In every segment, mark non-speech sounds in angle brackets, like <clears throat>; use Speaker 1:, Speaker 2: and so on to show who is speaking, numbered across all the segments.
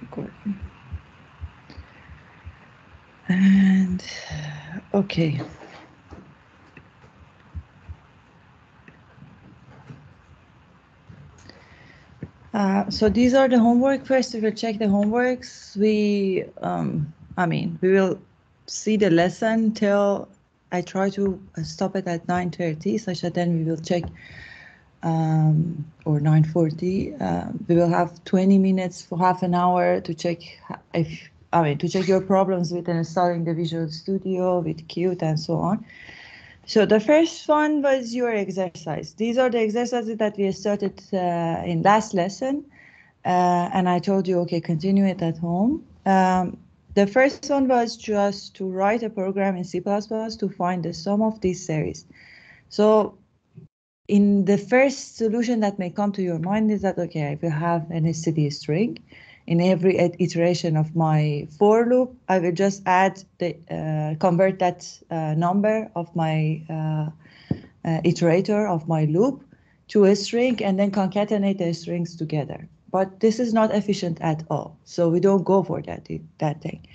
Speaker 1: Recording. And okay. Uh, so these are the homework. First, we will check the homeworks. We, um, I mean, we will see the lesson till I try to stop it at 9.30, such that then we will check, um, or 9.40. Uh, we will have 20 minutes for half an hour to check if, I mean, to check your problems with installing the Visual Studio, with Qt and so on. So the first one was your exercise. These are the exercises that we started uh, in last lesson. Uh, and I told you, okay, continue it at home. Um, the first one was just to write a program in C++ to find the sum of these series. So in the first solution that may come to your mind is that, okay, if you have an std string, in every iteration of my for loop, I will just add the uh, convert that uh, number of my uh, uh, iterator of my loop to a string and then concatenate the strings together. But this is not efficient at all. So we don't go for that, that thing.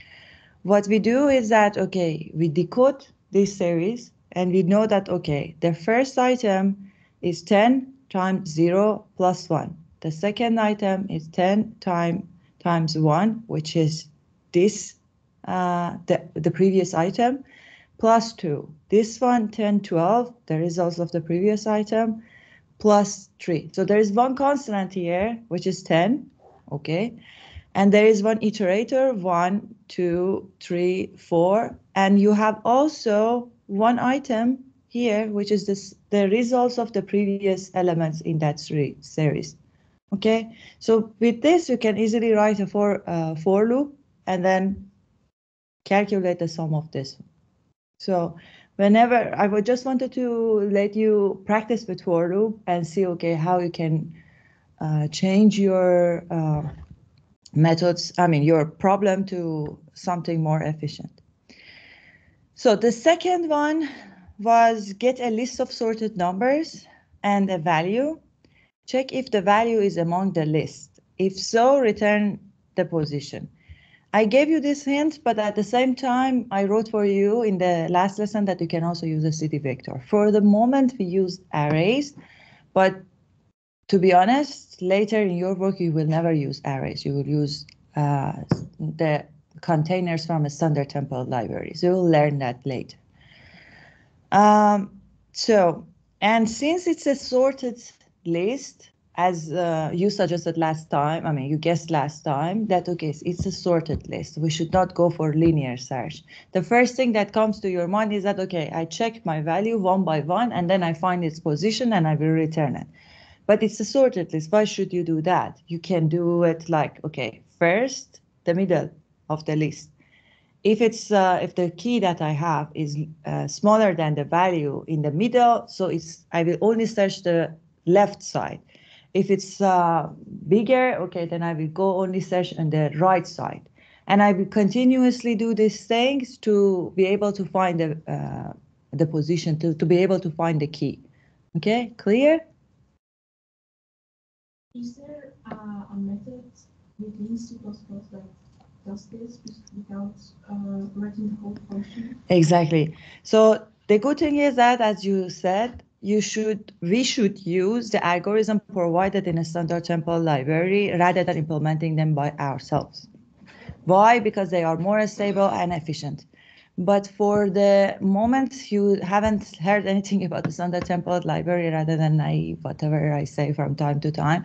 Speaker 1: What we do is that, okay, we decode this series and we know that, okay, the first item is 10 times 0 plus 1. The second item is 10 times times 1, which is this, uh, the, the previous item, plus 2. This one, 10, 12, the results of the previous item, plus 3. So there is one constant here, which is 10, okay? And there is one iterator, 1, 2, 3, 4, and you have also one item here, which is this, the results of the previous elements in that series. Okay, so with this, you can easily write a for, uh, for loop and then calculate the sum of this. So whenever I would just wanted to let you practice with for loop and see, okay, how you can uh, change your uh, methods, I mean, your problem to something more efficient. So the second one was get a list of sorted numbers and a value Check if the value is among the list. If so, return the position. I gave you this hint, but at the same time, I wrote for you in the last lesson that you can also use a std vector. For the moment, we use arrays, but to be honest, later in your work, you will never use arrays. You will use uh, the containers from a standard template library. So you'll learn that later. Um, so, and since it's a sorted list as uh, you suggested last time, I mean, you guessed last time that, okay, it's a sorted list. We should not go for linear search. The first thing that comes to your mind is that, okay, I check my value one by one, and then I find its position and I will return it. But it's a sorted list. Why should you do that? You can do it like, okay, first, the middle of the list. If it's uh, if the key that I have is uh, smaller than the value in the middle, so it's I will only search the left side. If it's uh, bigger, okay, then I will go only search on the right side. And I will continuously do these things to be able to find the, uh, the position, to, to be able to find the key. Okay, clear?
Speaker 2: Is there uh, a method within C++ that does this without uh, writing the whole function?
Speaker 1: Exactly. So the good thing is that, as you said, you should we should use the algorithm provided in a standard template library rather than implementing them by ourselves. Why? Because they are more stable and efficient. But for the moment, you haven't heard anything <laughs> about the standard template library rather than I, whatever I say from time to time.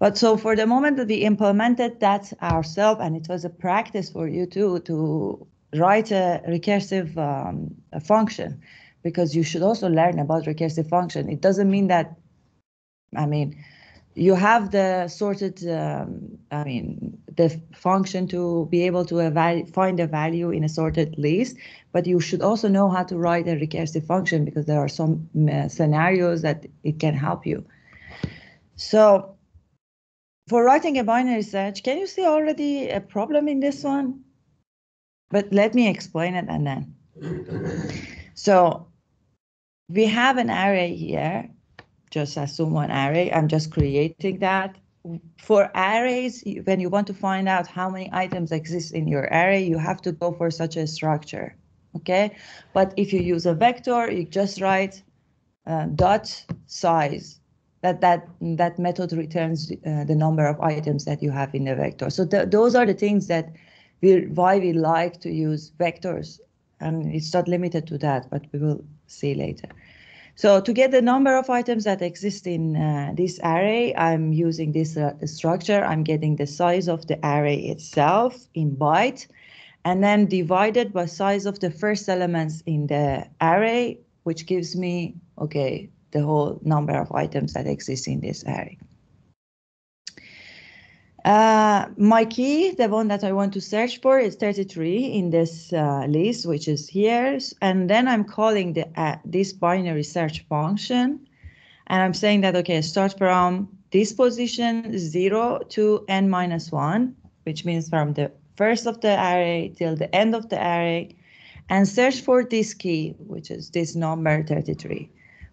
Speaker 1: But so for the moment that we implemented that ourselves, and it was a practice for you too to write a recursive um, a function because you should also learn about recursive function. It doesn't mean that, I mean, you have the sorted, um, I mean, the function to be able to find a value in a sorted list, but you should also know how to write a recursive function because there are some uh, scenarios that it can help you. So for writing a binary search, can you see already a problem in this one? But let me explain it and then. <coughs> So we have an array here just assume one array. I'm just creating that. For arrays, when you want to find out how many items exist in your array, you have to go for such a structure, okay? But if you use a vector, you just write uh, dot size. That that that method returns uh, the number of items that you have in the vector. So th those are the things that we why we like to use vectors, and it's not limited to that, but we will see later. So to get the number of items that exist in uh, this array, I'm using this uh, structure. I'm getting the size of the array itself in byte, and then divided by size of the first elements in the array, which gives me, okay, the whole number of items that exist in this array. Uh, my key, the one that I want to search for is 33 in this uh, list, which is here. And then I'm calling the uh, this binary search function. And I'm saying that, okay, start from this position 0 to n minus 1, which means from the first of the array till the end of the array, and search for this key, which is this number 33.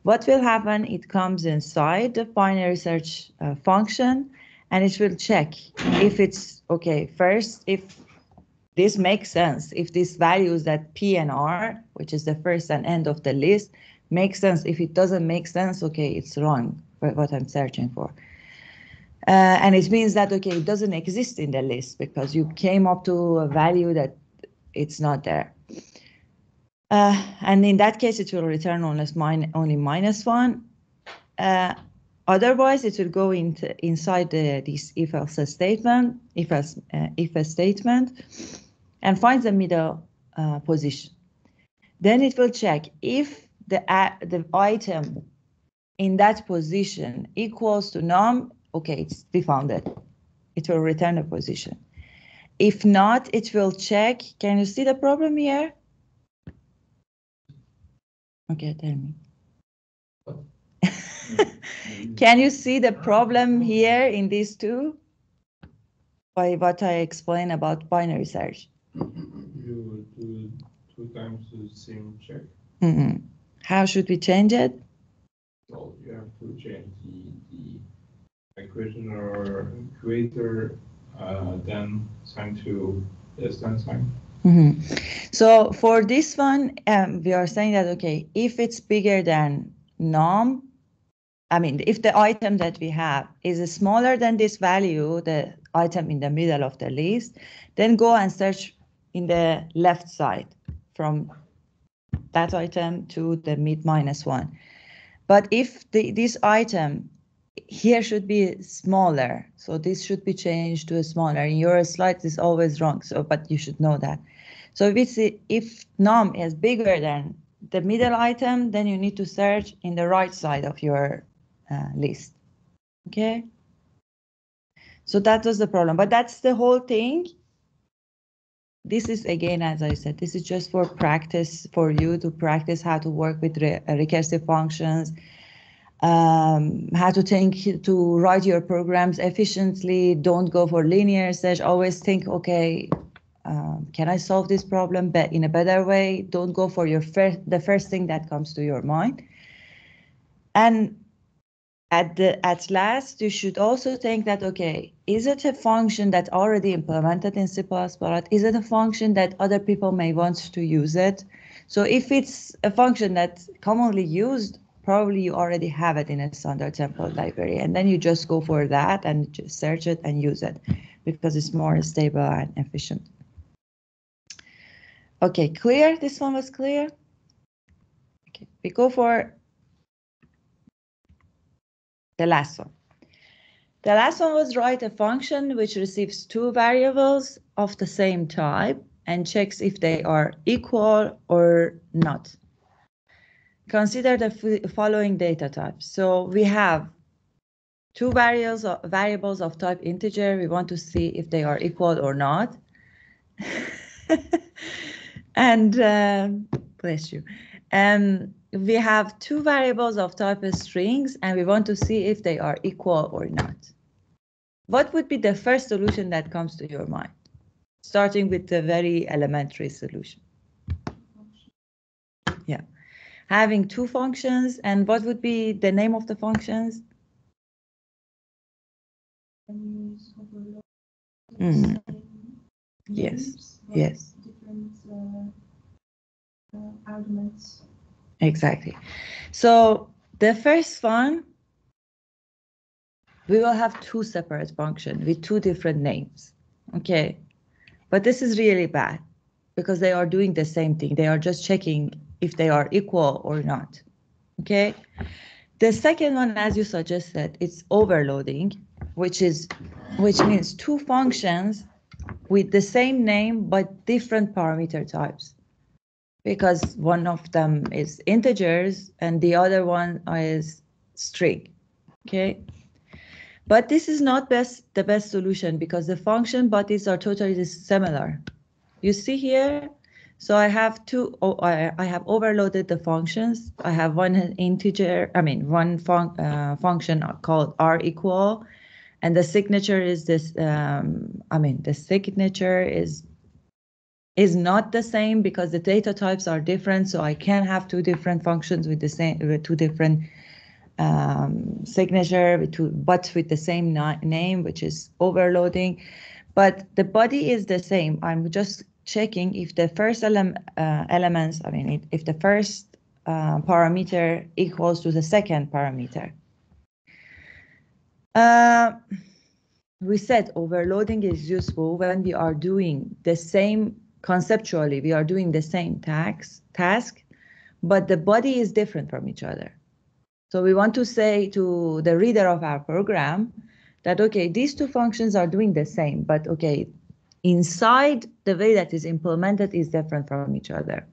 Speaker 1: What will happen? It comes inside the binary search uh, function and it will check if it's okay. First, if this makes sense, if these values that P and R, which is the first and end of the list, makes sense. If it doesn't make sense, okay, it's wrong what I'm searching for. Uh, and it means that, okay, it doesn't exist in the list because you came up to a value that it's not there. Uh, and in that case, it will return min only minus one. Uh, Otherwise, it will go into inside the, this if else statement, if else, uh, if a statement, and find the middle uh, position. Then it will check if the the item in that position equals to num. Okay, it's we found it. It will return a position. If not, it will check. Can you see the problem here? Okay, tell me. <laughs> Can you see the problem here in these two? By what I explained about binary search.
Speaker 3: You do two times the same check.
Speaker 1: Mhm. How should we change it?
Speaker 3: So you have to change the, the equation or greater uh, then sign to less than sign.
Speaker 1: Mhm. So for this one, um, we are saying that, okay, if it's bigger than num, I mean, if the item that we have is smaller than this value, the item in the middle of the list, then go and search in the left side from that item to the mid minus one. But if the, this item here should be smaller, so this should be changed to a smaller. In your slide, is always wrong, so but you should know that. So if it's if num is bigger than the middle item, then you need to search in the right side of your uh, list. Okay. So that was the problem, but that's the whole thing. This is again, as I said, this is just for practice for you to practice how to work with re recursive functions, um, how to think to write your programs efficiently. Don't go for linear search. Always think, okay, um, can I solve this problem but in a better way? Don't go for your first the first thing that comes to your mind. And at the at last, you should also think that okay, is it a function that already implemented in C++? Is it a function that other people may want to use it? So if it's a function that's commonly used, probably you already have it in a standard template library, and then you just go for that and just search it and use it because it's more stable and efficient. Okay, clear? This one was clear? Okay, we go for the last one. The last one was write a function which receives two variables of the same type and checks if they are equal or not. Consider the following data types. So we have two variables, variables of type integer. We want to see if they are equal or not. <laughs> and uh, bless you. Um, we have two variables of type strings, and we want to see if they are equal or not. What would be the first solution that comes to your mind? Starting with the very elementary solution. Yeah. Having two functions, and what would be the name of the functions?
Speaker 2: Can use overload.
Speaker 1: Mm. Yes, yes.
Speaker 2: Different uh, uh, arguments.
Speaker 1: Exactly. So the first one, we will have two separate functions with two different names. Okay. But this is really bad because they are doing the same thing. They are just checking if they are equal or not. Okay. The second one, as you suggested, it's overloading, which is which means two functions with the same name but different parameter types because one of them is integers and the other one is string. Okay. But this is not best the best solution because the function bodies are totally similar. You see here, so I have two. Oh, I, I have overloaded the functions. I have one integer, I mean one fun, uh, function called r equal, and the signature is this. Um, I mean the signature is is not the same because the data types are different. So I can have two different functions with the same with two different um, signature, with two, but with the same na- name, which is overloading. But the body is the same. I'm just checking if the first ele- uh, elements, I mean, if, the first uh, parameter equals to the second parameter. Uh, we said overloading is useful when we are doing the same conceptually we are doing the same task task but the body is different from each other so we want to say to the reader of our program that okay these two functions are doing the same but okay inside the way that is implemented is different from each other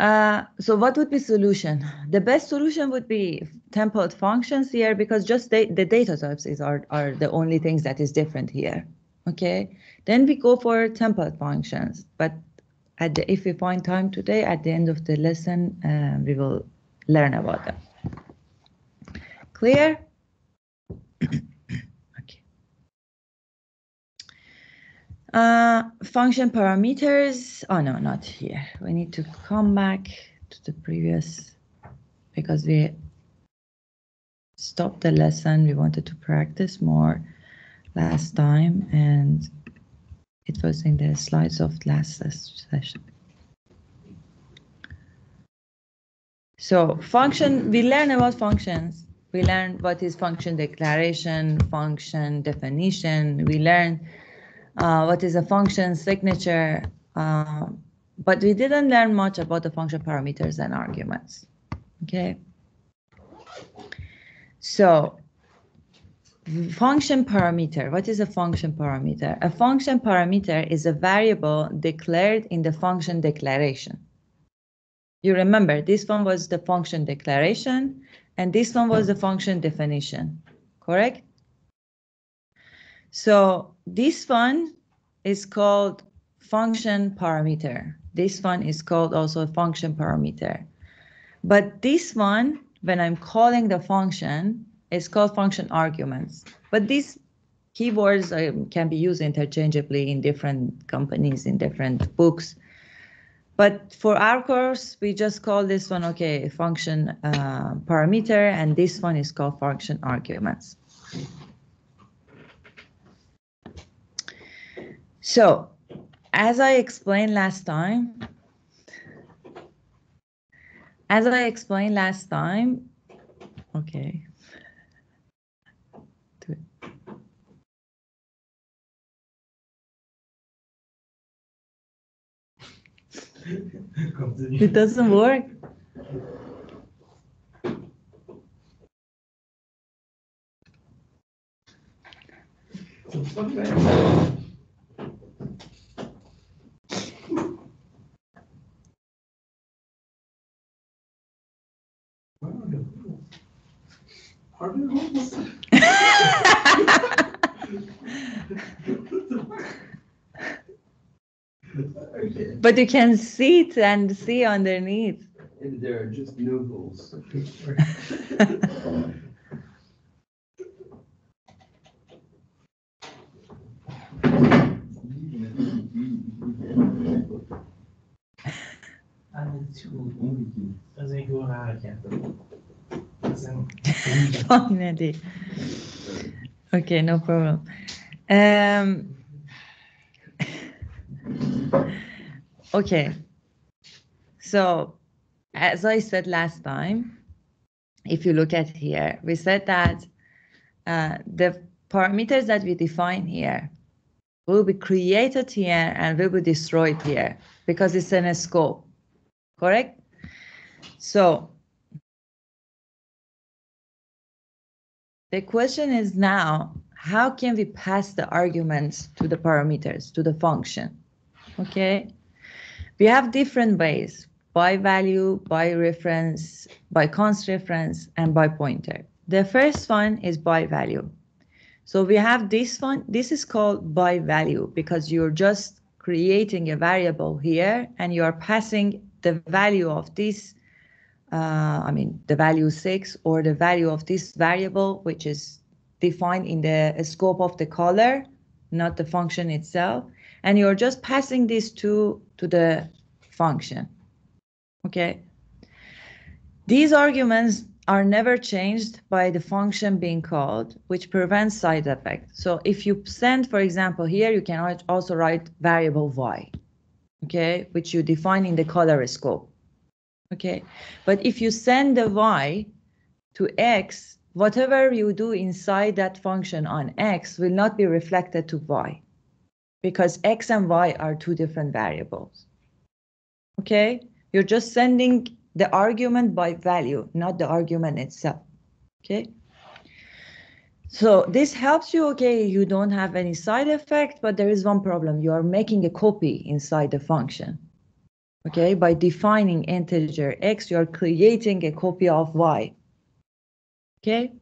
Speaker 1: uh, so what would be solution? The best solution would be template functions here because just the, the data types is are, are the only things that is different here. Okay, then we go for template functions. But at the, if we find time today, at the end of the lesson, uh, we will learn about them. Clear? Uh, function parameters. Oh no, not here. We need to come back to the previous because we stopped the lesson. We wanted to practice more last time and it was in the slides of last session. So function, we learn about functions. We learn what is function declaration, function definition. We learn uh, what is a function signature, uh, but we didn't learn much about the function parameters and arguments. Okay. So function parameter. What is a function parameter? A function parameter is a variable declared in the function declaration. You remember this one was the function declaration and this one was the function definition, correct? So this one is called function parameter. This one is called also function parameter. But this one, when I'm calling the function, is called function arguments. But these keywords um, can be used interchangeably in different companies, in different books. But for our course, we just call this one, okay, function uh, parameter, and this one is called function arguments. So, as I explained last time, as I explained last time, okay. Do it. <laughs> It doesn't work.
Speaker 4: Okay. <laughs>
Speaker 1: But you can see it and see underneath.
Speaker 4: And there are just noodles.
Speaker 5: Doesn't equal hareket. Doesn't. <laughs>
Speaker 1: Finally. Okay, no problem. Um, <laughs> okay. So, as I said last time, if you look at here, we said that uh, the parameters that we define here will be created here and will be destroyed here because it's in a scope, correct? So the question is now, how can we pass the arguments to the parameters, to the function? Okay, we have different ways, by value, by reference, by const reference, and by pointer. The first one is by value. So we have this one, this is called by value because you're just creating a variable here and you are passing the value of this, uh, I mean, the value six or the value of this variable, which is defined in the scope of the caller, not the function itself. And you're just passing this to, to the function. Okay. These arguments are never changed by the function being called, which prevents side effect. So if you send, for example, here, you can also write variable y, okay, which you define in the caller scope, okay. But if you send the y to x, whatever you do inside that function on x will not be reflected to y because x and y are two different variables, okay. You're just sending the argument by value, not the argument itself. Okay. So this helps you, okay, you don't have any side effect, but there is one problem. You are making a copy inside the function. Okay, by defining integer x, you are creating a copy of y. Okay.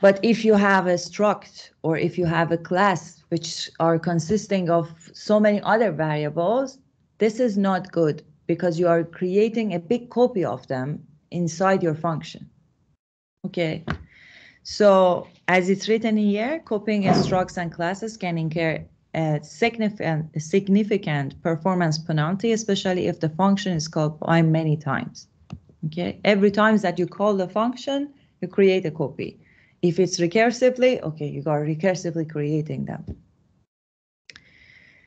Speaker 1: But if you have a struct or if you have a class which are consisting of so many other variables, this is not good because you are creating a big copy of them inside your function. Okay, so as it's written here, copying structs and classes can incur a significant, significant performance penalty, especially if the function is called by many times. Okay, every time that you call the function, you create a copy. If it's recursively, okay, you are recursively creating them.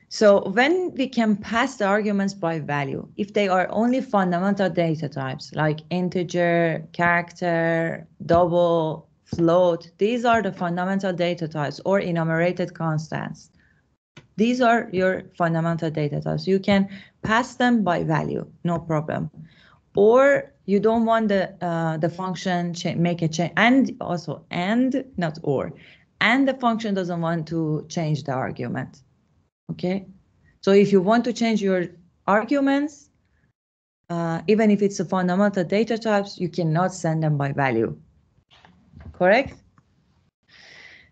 Speaker 1: So when we can pass the arguments by value, if they are only fundamental data types like integer, character, double, float, these are the fundamental data types or enumerated constants. These are your fundamental data types. You can pass them by value, no problem. Or you don't want the uh, the function make a change, and also and not or, and the function doesn't want to change the argument okay? So if you want to change your arguments, uh, even if it's a fundamental data types, you cannot send them by value, correct?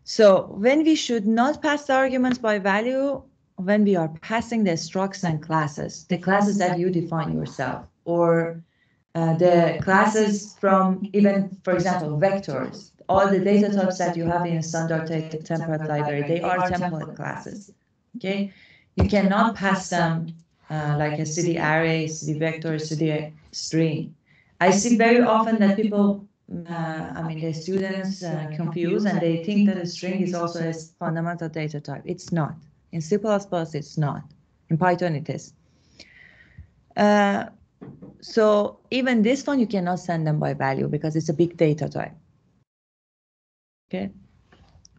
Speaker 1: So when we should not pass the arguments by value, when we are passing the structs and classes, the classes that you define yourself, or uh, the classes from even, for example, vectors, all the data types that you have in standard template library, they are template classes. Okay, you cannot pass them uh, like a std array, std vector, std string. I see very often that people, I mean, the students uh, confuse and they think that a string is also a fundamental data type. It's not. In C++, it's not. In Python, it is. Uh, so even this one, you cannot send them by value because it's a big data type. Okay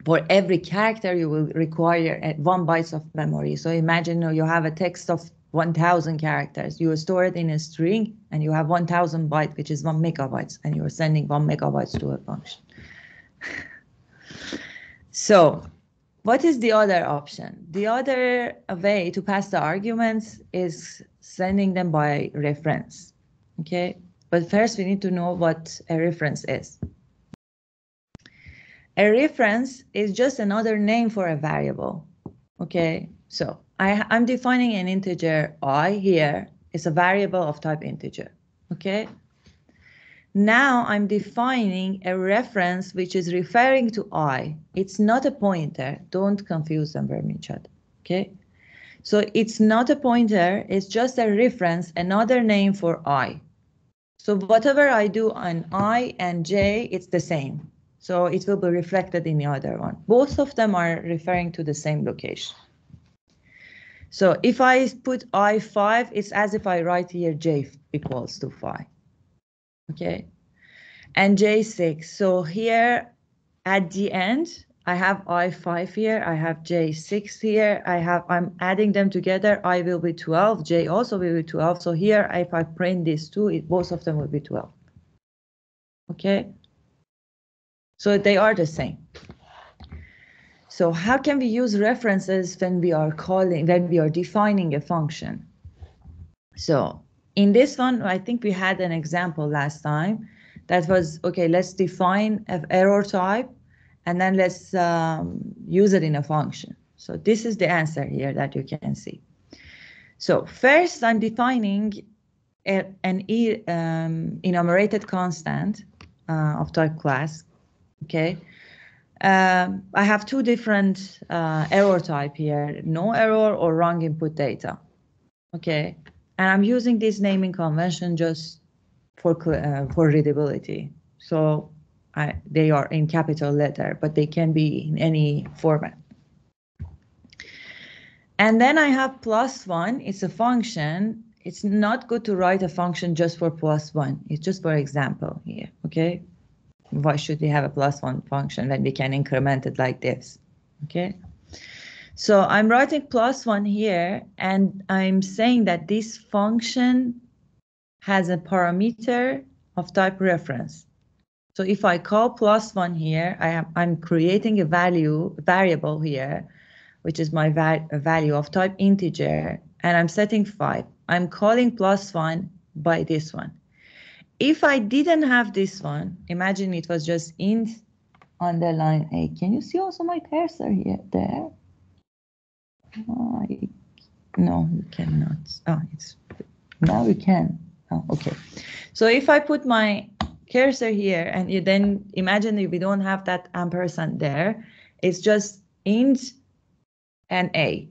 Speaker 1: for every character, you will require one byte of memory. So imagine you have a text of 1000 characters. You store it in a string and you have 1000 byte, which is one megabytes, and you're sending one megabytes to a function. <laughs> so what is the other option? The other way to pass the arguments is sending them by reference. Okay, but first we need to know what a reference is. A reference is just another name for a variable. Okay, so I, I'm defining an integer i here. It's a variable of type integer. Okay. Now I'm defining a reference which is referring to i. It's not a pointer. Don't confuse them from each other. Okay. So it's not a pointer, it's just a reference, another name for i. So whatever I do on i and j, it's the same. So it will be reflected in the other one. Both of them are referring to the same location. So if I put i5, it's as if I write here j equals to 5. Okay. And j6. So here at the end, I have i5 here, I have j6 here, I have, I'm adding them together, i will be 12, j also will be 12. So here, if I print these two, it, both of them will be 12. Okay. So they are the same. So how can we use references when we are calling, when we are defining a function? So in this one, I think we had an example last time that was, okay, let's define an error type and then let's um, use it in a function. So this is the answer here that you can see. So first I'm defining an e, um, enumerated constant uh, of type class, okay? Um, I have two different uh, error type here, no error or wrong input data, okay? And I'm using this naming convention just for, uh, for readability. So I, they are in capital letter, but they can be in any format. And then I have plus one, it's a function. It's not good to write a function just for plus one. It's just for example here, okay? Why should we have a plus one function when we can increment it like this, okay? So I'm writing plus one here, and I'm saying that this function has a parameter of type reference. So if I call plus one here, I am, I'm creating a value variable here, which is my va value of type integer, and I'm setting five. I'm calling plus one by this one. If I didn't have this one, imagine it was just int underline a. Can you see also my cursor here there? I, no, you cannot. Oh, it's now you can. Oh, okay. So if I put my cursor here and you then imagine if we don't have that ampersand there, it's just int and a.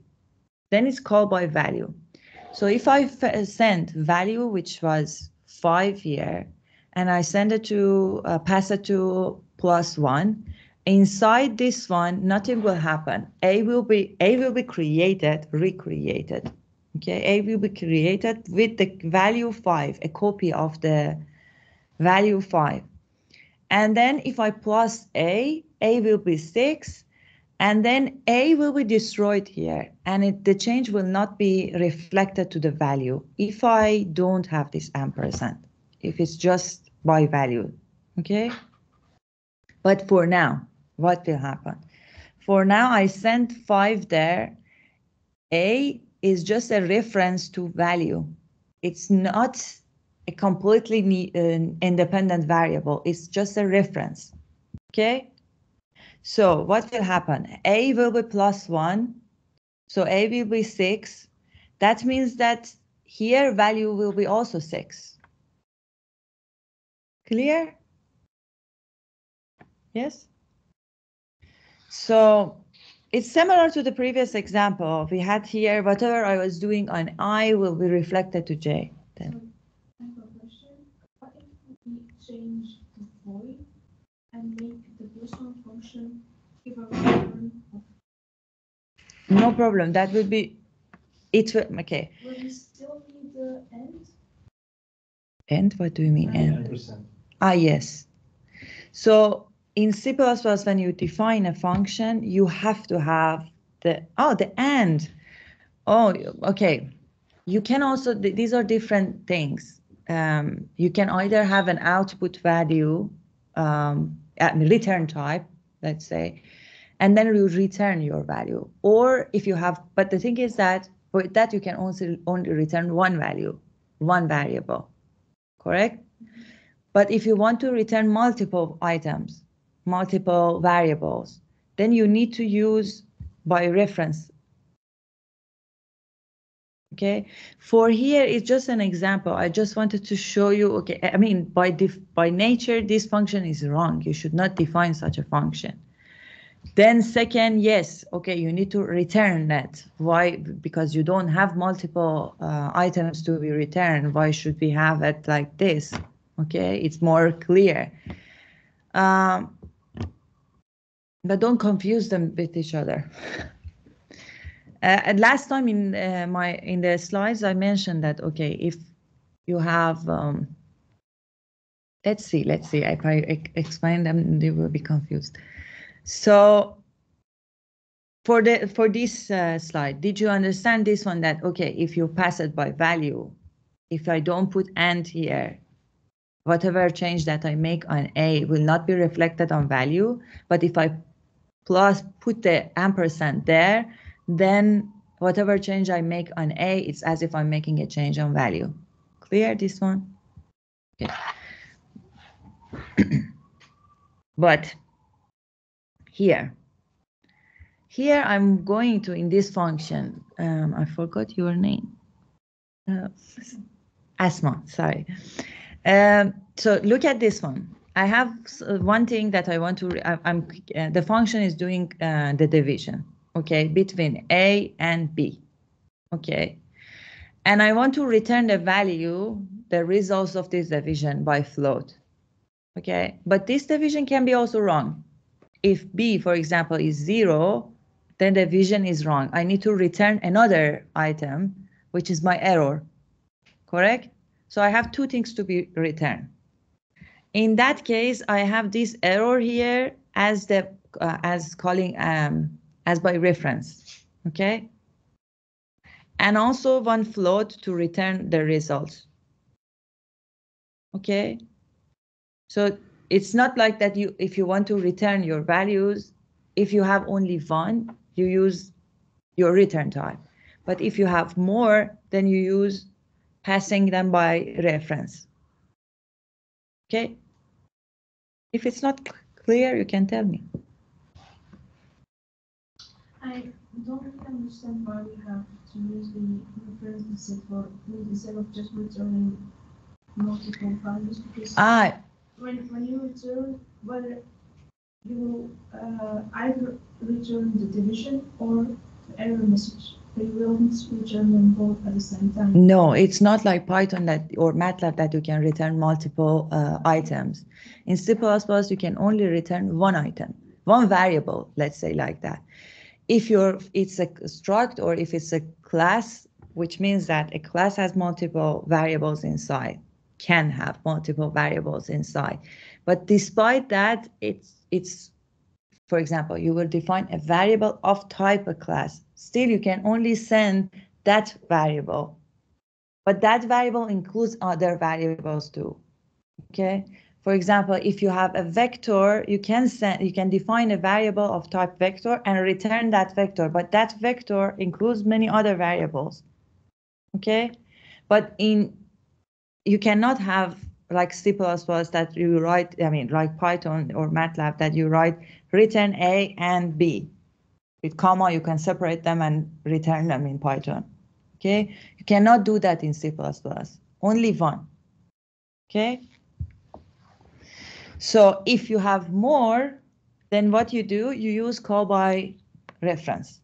Speaker 1: Then it's called by value. So if I send value, which was five here, and I send it to uh, pass it to plus one, inside this one, nothing will happen. A will be A will be created, recreated. Okay, A will be created with the value five, a copy of the value 5. And then if I plus a, a will be 6, and then a will be destroyed here, and it, the change will not be reflected to the value if I don't have this ampersand, if it's just by value, okay? But for now, what will happen? For now, I sent 5 there. A is just a reference to value. It's not a completely uh, independent variable. It's just a reference. Okay. So what will happen? A will be plus one. So A will be six. That means that here value will be also six. Clear? Yes? So it's similar to the previous example. We had here, whatever I was doing on I will be reflected to J. Then.
Speaker 2: I have a question. What if we change and make the function give a return of,
Speaker 1: No problem. That would be, it will, okay.
Speaker 2: will we still need the end?
Speaker 1: End, what do you mean end?
Speaker 5: 10%.
Speaker 1: Ah, yes. So in C++, when you define a function, you have to have the, oh, the and. Oh, okay. You can also, th- these are different things. Um, you can either have an output value, um, a return type, let's say, and then you return your value. Or if you have, but the thing is that for that you can also only return one value, one variable, correct? But if you want to return multiple items, multiple variables, then you need to use by reference. Okay, for here, it's just an example. I just wanted to show you, okay, I mean, by def by nature, this function is wrong. You should not define such a function. Then second, yes, okay, you need to return that. Why? Because you don't have multiple uh, items to be returned. Why should we have it like this? Okay, it's more clear. Um, but don't confuse them with each other. <laughs> Uh, and last time in uh, my in the slides, I mentioned that okay, if you have um, let's see, let's see, if I explain them, they will be confused. So for the for this uh, slide, did you understand this one that okay, if you pass it by value, if I don't put and here, whatever change that I make on A will not be reflected on value, but if I plus put the ampersand there, then whatever change I make on A, it's as if I'm making a change on value. Clear this one? Okay. <clears throat> but here, here I'm going to, in this function, um, I forgot your name. Uh, Asma, sorry. Um, so look at this one. I have one thing that I want to, I- I'm, uh, the function is doing uh, the division, okay, between A and B, okay. And I want to return the value, the results of this division by float, okay. But this division can be also wrong. If B, for example, is zero, then the division is wrong. I need to return another item, which is my error, correct? So I have two things to be returned. In that case, I have this error here as the uh, as calling um, as by reference, okay? And also one float to return the results. Okay? So it's not like that you if you want to return your values, if you have only one, you use your return type. But if you have more, then you use passing them by reference. Okay? If it's not clear, you can tell me.
Speaker 2: I don't really understand why we have to use the reference instead for instead of just returning multiple values because
Speaker 1: Ah,
Speaker 2: when when you return whether you uh, either return the division or the error message. But you won't return them both at the same time.
Speaker 1: no, it's not like Python that or MATLAB that you can return multiple uh, items. In C++, you can only return one item, one variable, let's say like that. If you're, it's a struct or if it's a class, which means that a class has multiple variables inside, can have multiple variables inside. But despite that, it's, it's, for example, you will define a variable of type a class. Still, you can only send that variable. But that variable includes other variables too. Okay. For example, if you have a vector, you can send, you can define a variable of type vector and return that vector, but that vector includes many other variables. Okay. But in, you cannot have like C++ that you write, I mean, like Python or MATLAB that you write return A and B. With comma, you can separate them and return them in Python. Okay, you cannot do that in C++. Only one. Okay. So if you have more, then what you do, you use call by reference.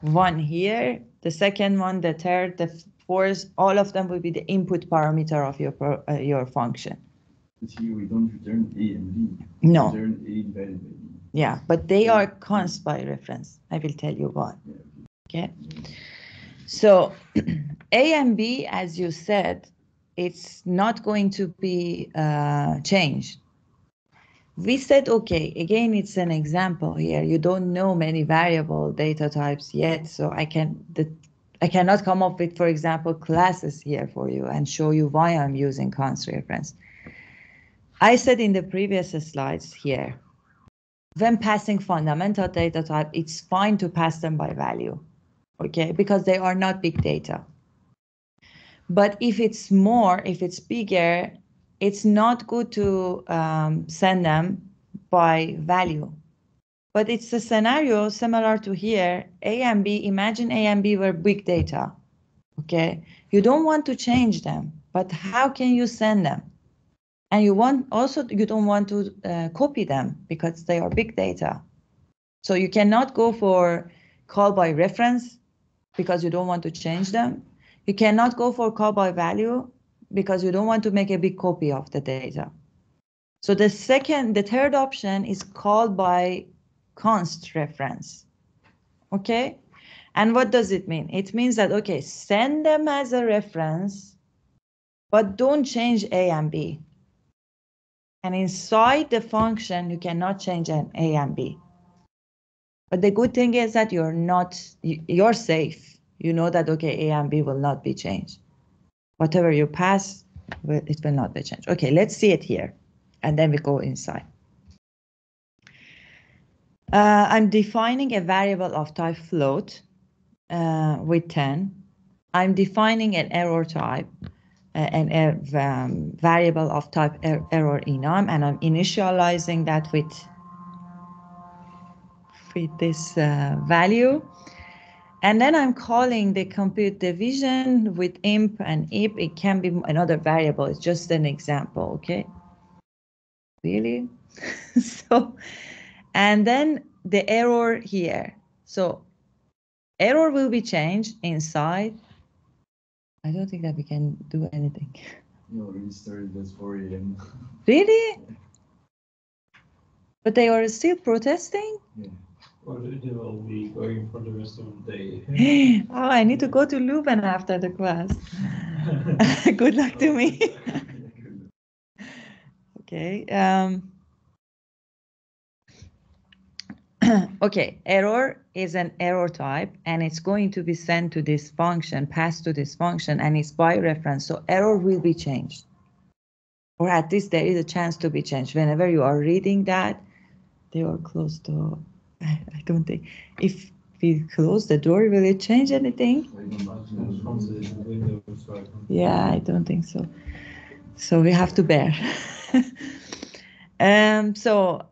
Speaker 1: One here, the second one, the third, the fourth, all of them will be the input parameter of your pro, uh, your function.
Speaker 4: But here we don't return A and B.
Speaker 1: No.
Speaker 4: Return A B.
Speaker 1: Yeah, but they are const by reference. I will tell you why. Okay. So <clears throat> A and B, as you said, it's not going to be uh, changed. We said, okay, again, it's an example here. You don't know many variable data types yet, so I can the, I cannot come up with, for example, classes here for you and show you why I'm using const reference. I said in the previous slides here, when passing fundamental data type, it's fine to pass them by value, okay, because they are not big data. But if it's more, if it's bigger, it's not good to um, send them by value. But it's a scenario similar to here, A and B, imagine A and B were big data, okay? You don't want to change them, but how can you send them? And you want also, you don't want to uh, copy them because they are big data. So you cannot go for call by reference because you don't want to change them. You cannot go for call by value because you don't want to make a big copy of the data. So the second, the third option is called by const reference. Okay? And what does it mean? It means that, okay, send them as a reference, but don't change A and B. And inside the function, you cannot change an A and B. But the good thing is that you're not, you- you're safe. You know that, okay, A and B will not be changed. Whatever you pass, it will not be changed. Okay, let's see it here. And then we go inside. Uh, I'm defining a variable of type float uh, with 10. I'm defining an error type, uh, an er- um, variable of type er- error enum, and I'm initializing that with, with this uh, value. And then I'm calling the compute division with imp and ip. It can be another variable. It's just an example, okay? Really? <laughs> so, and then the error here. So error will be changed inside. I don't think that we can do anything. <laughs>
Speaker 4: You already started at 4 a.m. <laughs>
Speaker 1: Really? But they are still protesting?
Speaker 3: They will be going for the rest of the day. <gasps>
Speaker 1: oh, I need to go to Leuven after the class. <laughs> Good luck to me. <laughs> okay. Um, <clears throat> okay, error is an error type and it's going to be sent to this function, passed to this function, and it's by reference. So error will be changed. Or at least there is a chance to be changed. Whenever you are reading that, they are close to, I, don't think, if we close the door, will it change anything? Yeah, I don't think so. So we have to bear. <laughs> um, so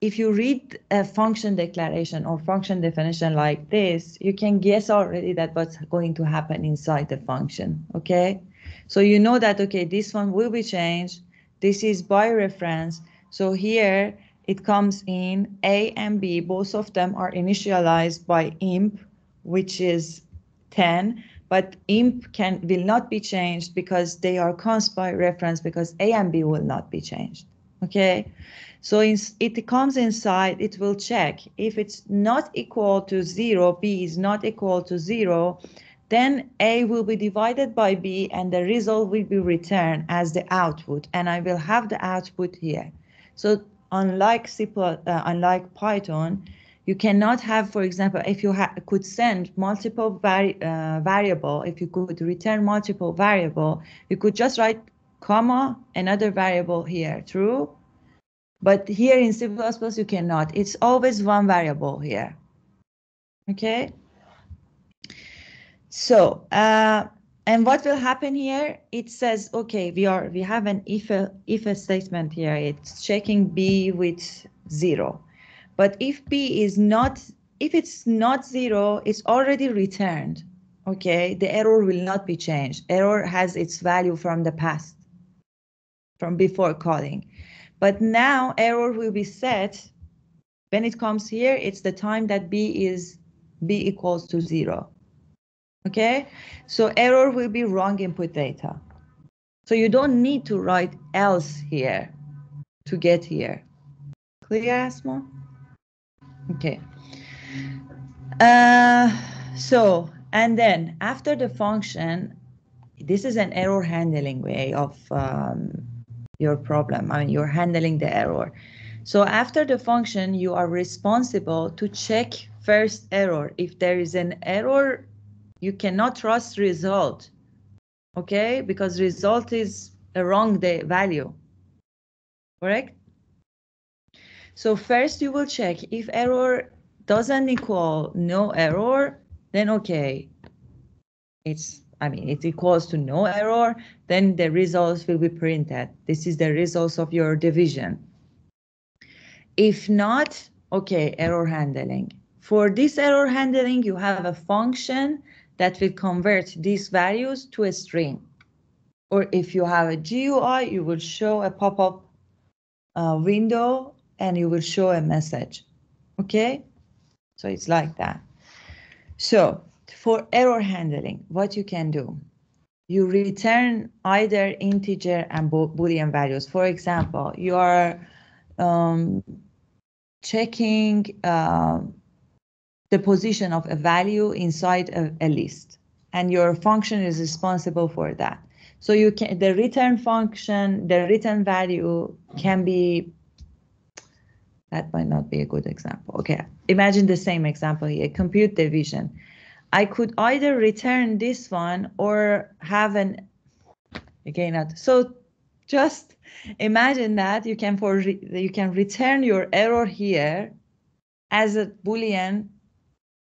Speaker 1: if you read a function declaration or function definition like this, you can guess already that what's going to happen inside the function, okay? So you know that, okay, this one will be changed. This is by reference. So here it comes in A and B, both of them are initialized by imp, which is 10, but imp can will not be changed because they are const by reference because A and B will not be changed, okay? So in, it comes inside, it will check. If it's not equal to zero, B is not equal to zero, then A will be divided by B and the result will be returned as the output. And I will have the output here. So unlike C++, uh, unlike Python, you cannot have, for example, if you could send multiple vari- uh, variable, if you could return multiple variable, you could just write comma, another variable here, true? But here in C++, you cannot. It's always one variable here. Okay? So, uh, and what will happen here? It says, okay, we are we have an if a, if a statement here. It's checking B with zero. But if B is not, if it's not zero, it's already returned. Okay, the error will not be changed. Error has its value from the past, from before calling. But now error will be set. When it comes here, it's the time that B is B equals to zero. Okay, so error will be wrong input data. So you don't need to write else here to get here. Clear, Asma? Okay. Uh, so, and then after the function, this is an error handling way of um, your problem. I mean, you're handling the error. So after the function, you are responsible to check first error. If there is an error, you cannot trust result, okay? Because result is a wrong the value, correct? So first you will check if error doesn't equal no error, then okay. It's, I mean, it equals to no error, then the results will be printed. This is the results of your division. If not, okay, error handling. For this error handling, you have a function that will convert these values to a string. Or if you have a GUI, you will show a pop-up uh, window and you will show a message. Okay? So it's like that. So for error handling, what you can do, you return either integer and boolean values. For example, you are um, checking uh, the position of a value inside a, a list, and your function is responsible for that. So you can the return function, the return value can be. That might not be a good example. Okay, imagine the same example here. Compute division. I could either return this one or have an again. not- So just imagine that you can for you can return your error here as a boolean.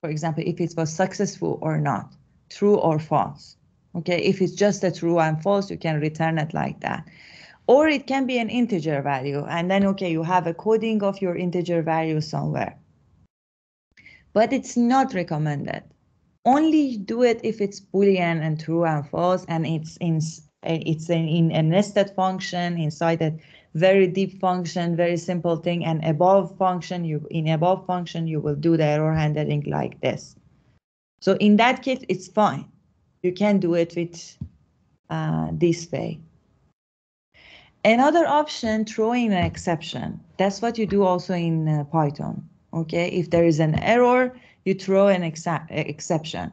Speaker 1: For example, if it was successful or not, true or false. Okay, if it's just a true and false, you can return it like that. Or it can be an integer value, and then okay, you have a coding of your integer value somewhere. But it's not recommended only do it if it's boolean and true and false and it's in it's in, in a nested function inside a very deep function very simple thing and above function you in above function you will do the error handling like this so in that case it's fine you can do it with uh, this way another option throwing an exception that's what you do also in uh, python okay if there is an error you throw an exception.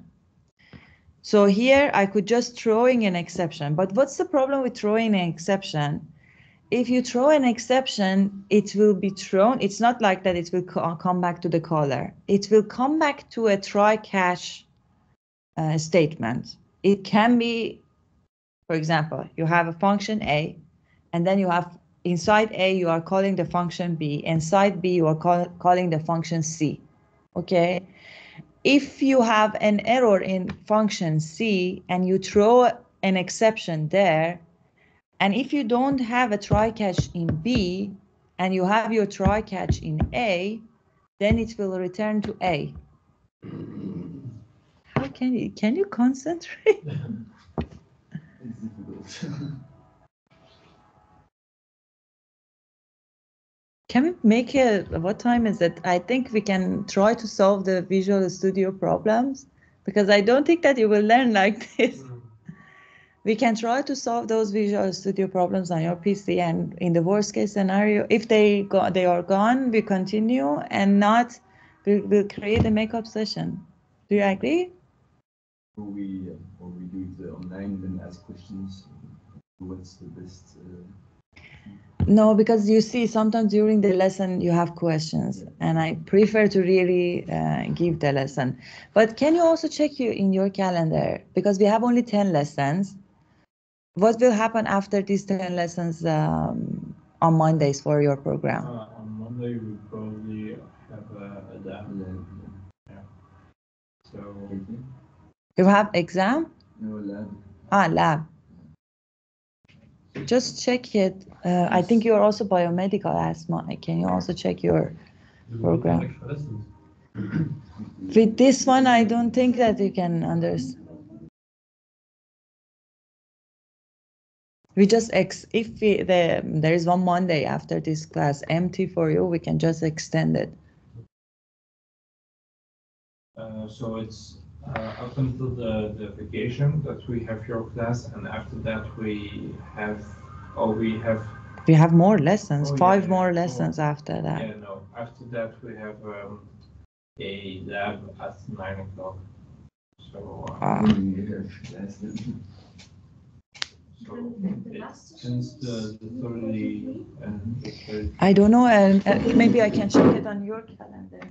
Speaker 1: So here I could just throwing an exception. But what's the problem with throwing an exception? If you throw an exception, it will be thrown. It's not like that it will co- come back to the caller. It will come back to a try catch uh, statement. It can be, for example, you have a function A, and then you have inside A, you are calling the function B. Inside B, you are call, calling the function C. Okay if you have an error in function C and you throw an exception there, and if you don't have a try catch in B and you have your try catch in A, then it will return to A. How can you can you concentrate?
Speaker 4: It's <laughs> difficult.
Speaker 1: Can we make a what time is it? I think we can try to solve the Visual Studio problems because I don't think that you will learn like <laughs> this. We can try to solve those Visual Studio problems on your PC, and in the worst case scenario, if they go, they are gone, we continue, and not, we will create a makeup session. Do you agree?
Speaker 4: Or we, uh, or we do it uh, online, then ask questions. What's the best? Uh,
Speaker 1: No, because you see, sometimes during the lesson you have questions, and I prefer to really uh, give the lesson. But can you also check you in your calendar because we have only ten lessons. What will happen after these ten lessons um, on Mondays for your program?
Speaker 3: Uh, on Monday, we probably have a, a lab,
Speaker 4: lab,
Speaker 3: so.
Speaker 1: You have exam?
Speaker 4: No lab.
Speaker 1: Ah, lab. Just check it. Uh, I think you are also biomedical Asma. Can you also check your program? With this one, I don't think that you can understand. We just ex if we, the there is one Monday after this class empty for you, we can just extend it.
Speaker 3: Uh, so it's uh, up until the, the vacation that we have your class, and after that we have, oh, we have,
Speaker 1: We have more lessons,
Speaker 3: Oh, yeah,
Speaker 1: five
Speaker 3: yeah.
Speaker 1: more
Speaker 3: Oh.
Speaker 1: lessons after
Speaker 3: yeah,
Speaker 1: that.
Speaker 3: no, after that we have um, a lab at nine o'clock. So, uh,
Speaker 1: Ah.
Speaker 4: We have last then.
Speaker 3: so
Speaker 2: The- the
Speaker 3: it-
Speaker 2: last
Speaker 3: since the, the thirty and the thirty,
Speaker 1: I don't know, and uh, maybe I can check it on your calendar.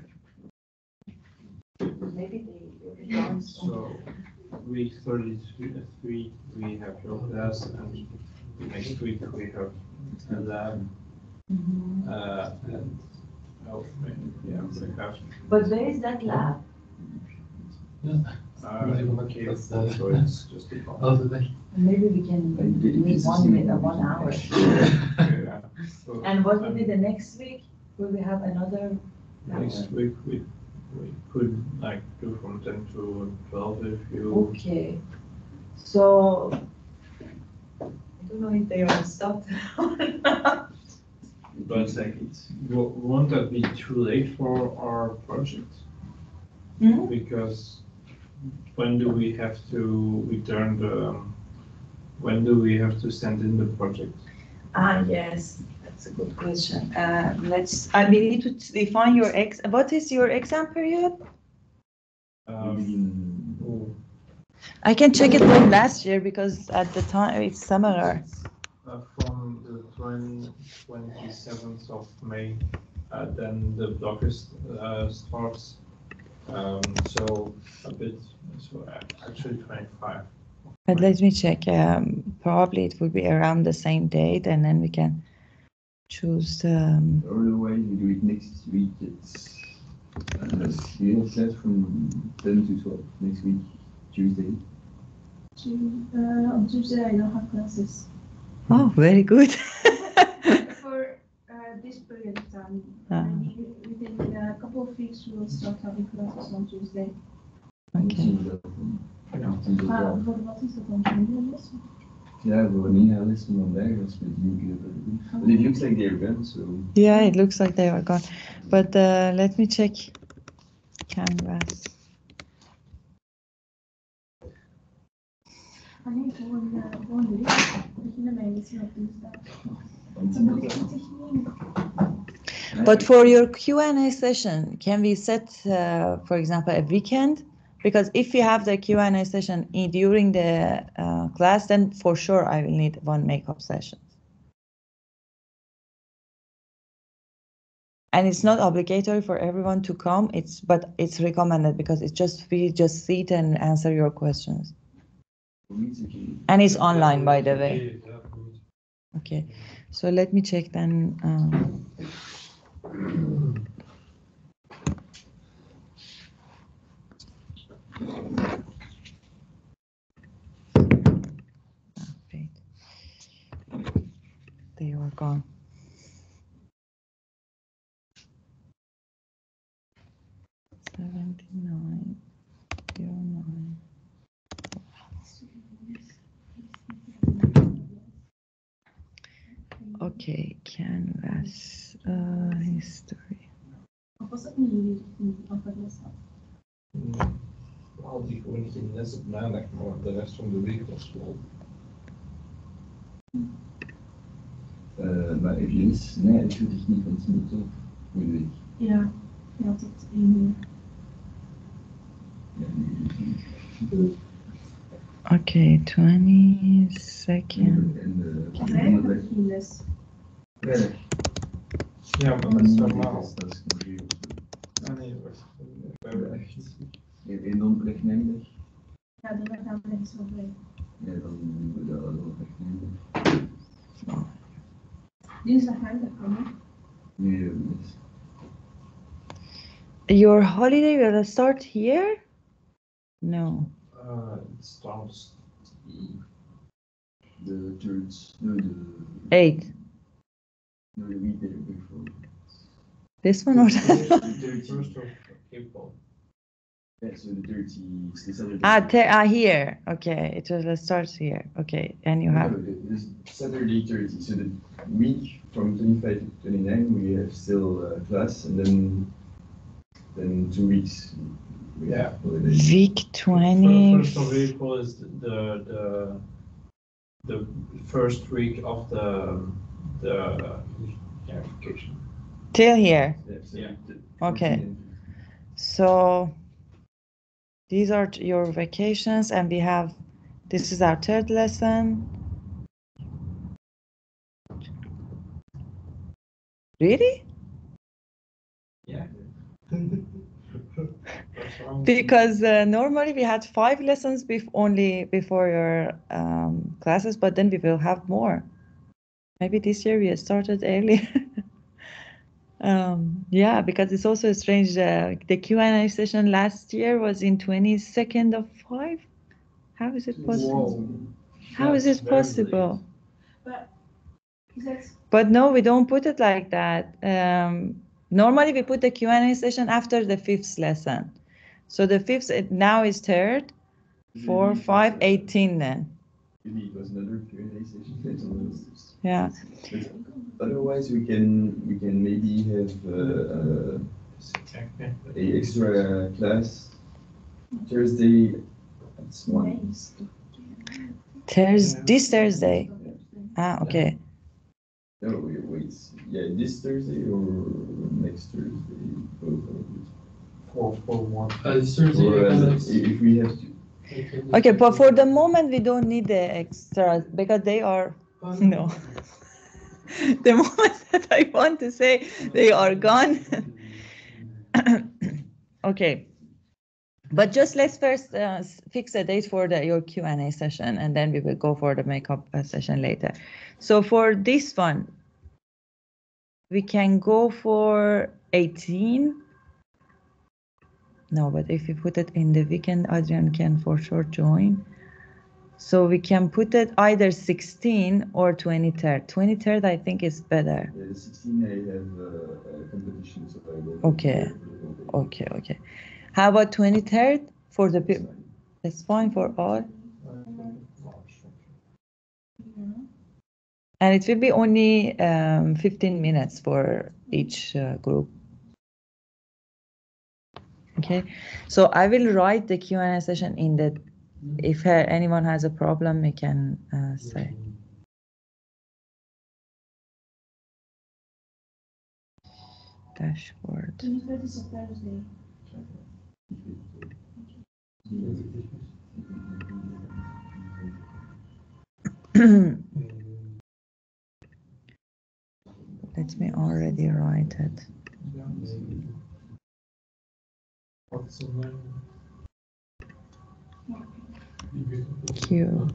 Speaker 1: Maybe they.
Speaker 3: so week thirty-three, uh, we have your class, and next week we have a lab,
Speaker 1: Mhm.
Speaker 3: uh, and, oh, yeah, we have
Speaker 1: But where is that lab? Yeah.
Speaker 3: Uh, okay, so it's just a problem.
Speaker 5: Other than.
Speaker 1: Maybe we can
Speaker 4: Like,
Speaker 1: meet one
Speaker 4: just-
Speaker 1: minute, one hour. <laughs>
Speaker 3: Yeah, so,
Speaker 1: And what will be
Speaker 3: um,
Speaker 1: the next week? Will we have another?
Speaker 3: Next week, we, we could like do from ten to twelve if you,
Speaker 1: Okay, so I don't know if they are stopped <laughs> or not.
Speaker 3: But
Speaker 4: looks like it's.
Speaker 3: wo- won't that be too late for our project?
Speaker 1: Hmm?
Speaker 3: Because when do we have to return the, when do we have to send in the project?
Speaker 1: Ah, yes, that's a good question. Uh, let's, I we need to define your ex, what is your exam period?
Speaker 3: Um, oh,
Speaker 1: I can check it from last year because at the time it's similar.
Speaker 3: uh, From the twenty-seventh of May, uh, then the blockers uh, starts. Um, So a bit, so a- actually twenty-five.
Speaker 1: But let me check, um, probably it will be around the same date and then we can choose, um,
Speaker 4: Otherwise, we do it next week, it's, uh, we class from ten to twelve, next week, Tuesday.
Speaker 2: Uh, on Tuesday, I don't have classes.
Speaker 1: oh, very good. <laughs>
Speaker 2: For uh, this period of time,
Speaker 1: Ah.
Speaker 2: maybe within a couple of weeks, we will start having classes on Tuesday.
Speaker 1: Okay.
Speaker 4: Inhaalles van vandaag, als we die. But it looks like they're gone, so.
Speaker 1: Yeah, it looks like they are gone. But uh, let me check Canvas.
Speaker 2: Met.
Speaker 1: But for your Q&A session, can we set, uh, for example, a weekend? Because if you have the Q&A session during the uh, class, then for sure I will need one makeup session. And it's not obligatory for everyone to come. It's but it's recommended because it's just we just sit and answer your questions. And it's online, by the way.
Speaker 3: Okay.
Speaker 1: Okay, so let me check then. Um, They are gone. Seventy-nine, zero nine. Okay, canvas, uh, history.
Speaker 2: Of was dat niet jullie in afgeles had?
Speaker 3: Hmm. Al die gewoon niet in les op maandag, maar de rest van de week was vol.
Speaker 4: Uh, maar heb je eens? Nee, ik doe het niet, want het is niet op voor de week.
Speaker 2: Ja, ja, tot één uur.
Speaker 4: Ja, nu doe ik het niet.
Speaker 1: Okay, twenty-second.
Speaker 4: En de
Speaker 2: Vrijdag heb
Speaker 4: donderdag.
Speaker 2: ik geen les.
Speaker 4: Vrijdag.
Speaker 3: Ja, maar
Speaker 4: Maar
Speaker 3: dat is
Speaker 4: niet
Speaker 3: normaal.
Speaker 4: dat is congé of zo.
Speaker 3: Ah nee, wacht. We hebben echt niet.
Speaker 4: En en donderdag.
Speaker 2: Ja, dan gaan we eens wel bij.
Speaker 4: Ja, dan doen we dat donderdag namiddag.
Speaker 2: Dinsdag ga ik dat komen.
Speaker 4: Nee, we hebben les.
Speaker 1: Your holiday will start here? No.
Speaker 3: Uh, it starts the
Speaker 4: De third, no, de,
Speaker 1: Eight.
Speaker 4: no, the week before.
Speaker 1: This one or that one?
Speaker 4: The <laughs>
Speaker 3: first of April.
Speaker 4: Yeah, so the 30, it's the
Speaker 1: Ah, te- ah, here. Okay, it will start here. Okay, and you
Speaker 4: No,
Speaker 1: have.
Speaker 4: no, the- this Saturday 30, so the week from 25 to 29, we have still uh, class, and then then two weeks we
Speaker 3: Yeah.
Speaker 4: have holiday.
Speaker 1: Week twenty.
Speaker 3: First of April is the, the, the, the first week of the, the yeah, vacation.
Speaker 1: Till here.
Speaker 4: Yeah,
Speaker 3: Yeah.
Speaker 1: Okay. So these are your vacations, and we have. This is our third lesson. Really?
Speaker 3: Yeah. <laughs>
Speaker 1: Because uh, normally we had five lessons bef- only before your um, classes, but then we will have more. Maybe this year we started earlier. <laughs> um, yeah, because it's also strange. Uh, the Q and A session last year was in twenty second of five. How is it possible?
Speaker 3: Whoa.
Speaker 1: How is
Speaker 3: That's
Speaker 1: it possible?
Speaker 2: But
Speaker 1: But no, we don't put it like that. Um, normally, we put the Q and A session after the fifth lesson. So the fifth it now is third, four,
Speaker 4: Usually,
Speaker 1: five, eighteen. Then.
Speaker 4: maybe it was another Q and A session. I don't know.
Speaker 1: Yeah.
Speaker 4: But Otherwise, we can, we can maybe have, uh, uh, a extra class Thursday at one.
Speaker 1: Thurs this Thursday. Ah, okay.
Speaker 4: No, wait, wait, yeah, this Thursday or next Thursday? both of it.
Speaker 5: For, for what?
Speaker 6: Uh, this Thursday,
Speaker 4: Or, uh, if we have to,
Speaker 1: Okay, but for the moment, we don't need the extra because they are, <laughs> no. <laughs> the moment that I want to say they are gone. <coughs> okay. But just let's first uh, fix a date for the your Q and A session, and then we will go for the makeup uh, session later. So for this one, we can go for 18. No, but if we put it in the weekend, Adrian can for sure join. So we can put it either 16 or 23rd. 23rd, I think is better.
Speaker 4: uh, sixteen, I have, uh, a competition, so I will.
Speaker 1: Okay. Okay, okay. How about 23rd for the people? That's fine for all. And it will be only um, 15 minutes for each uh, group. Okay, so I will write the Q&A session in the, if anyone has a problem, we can uh, say. Dashboard. <coughs> Let me already write it. Q.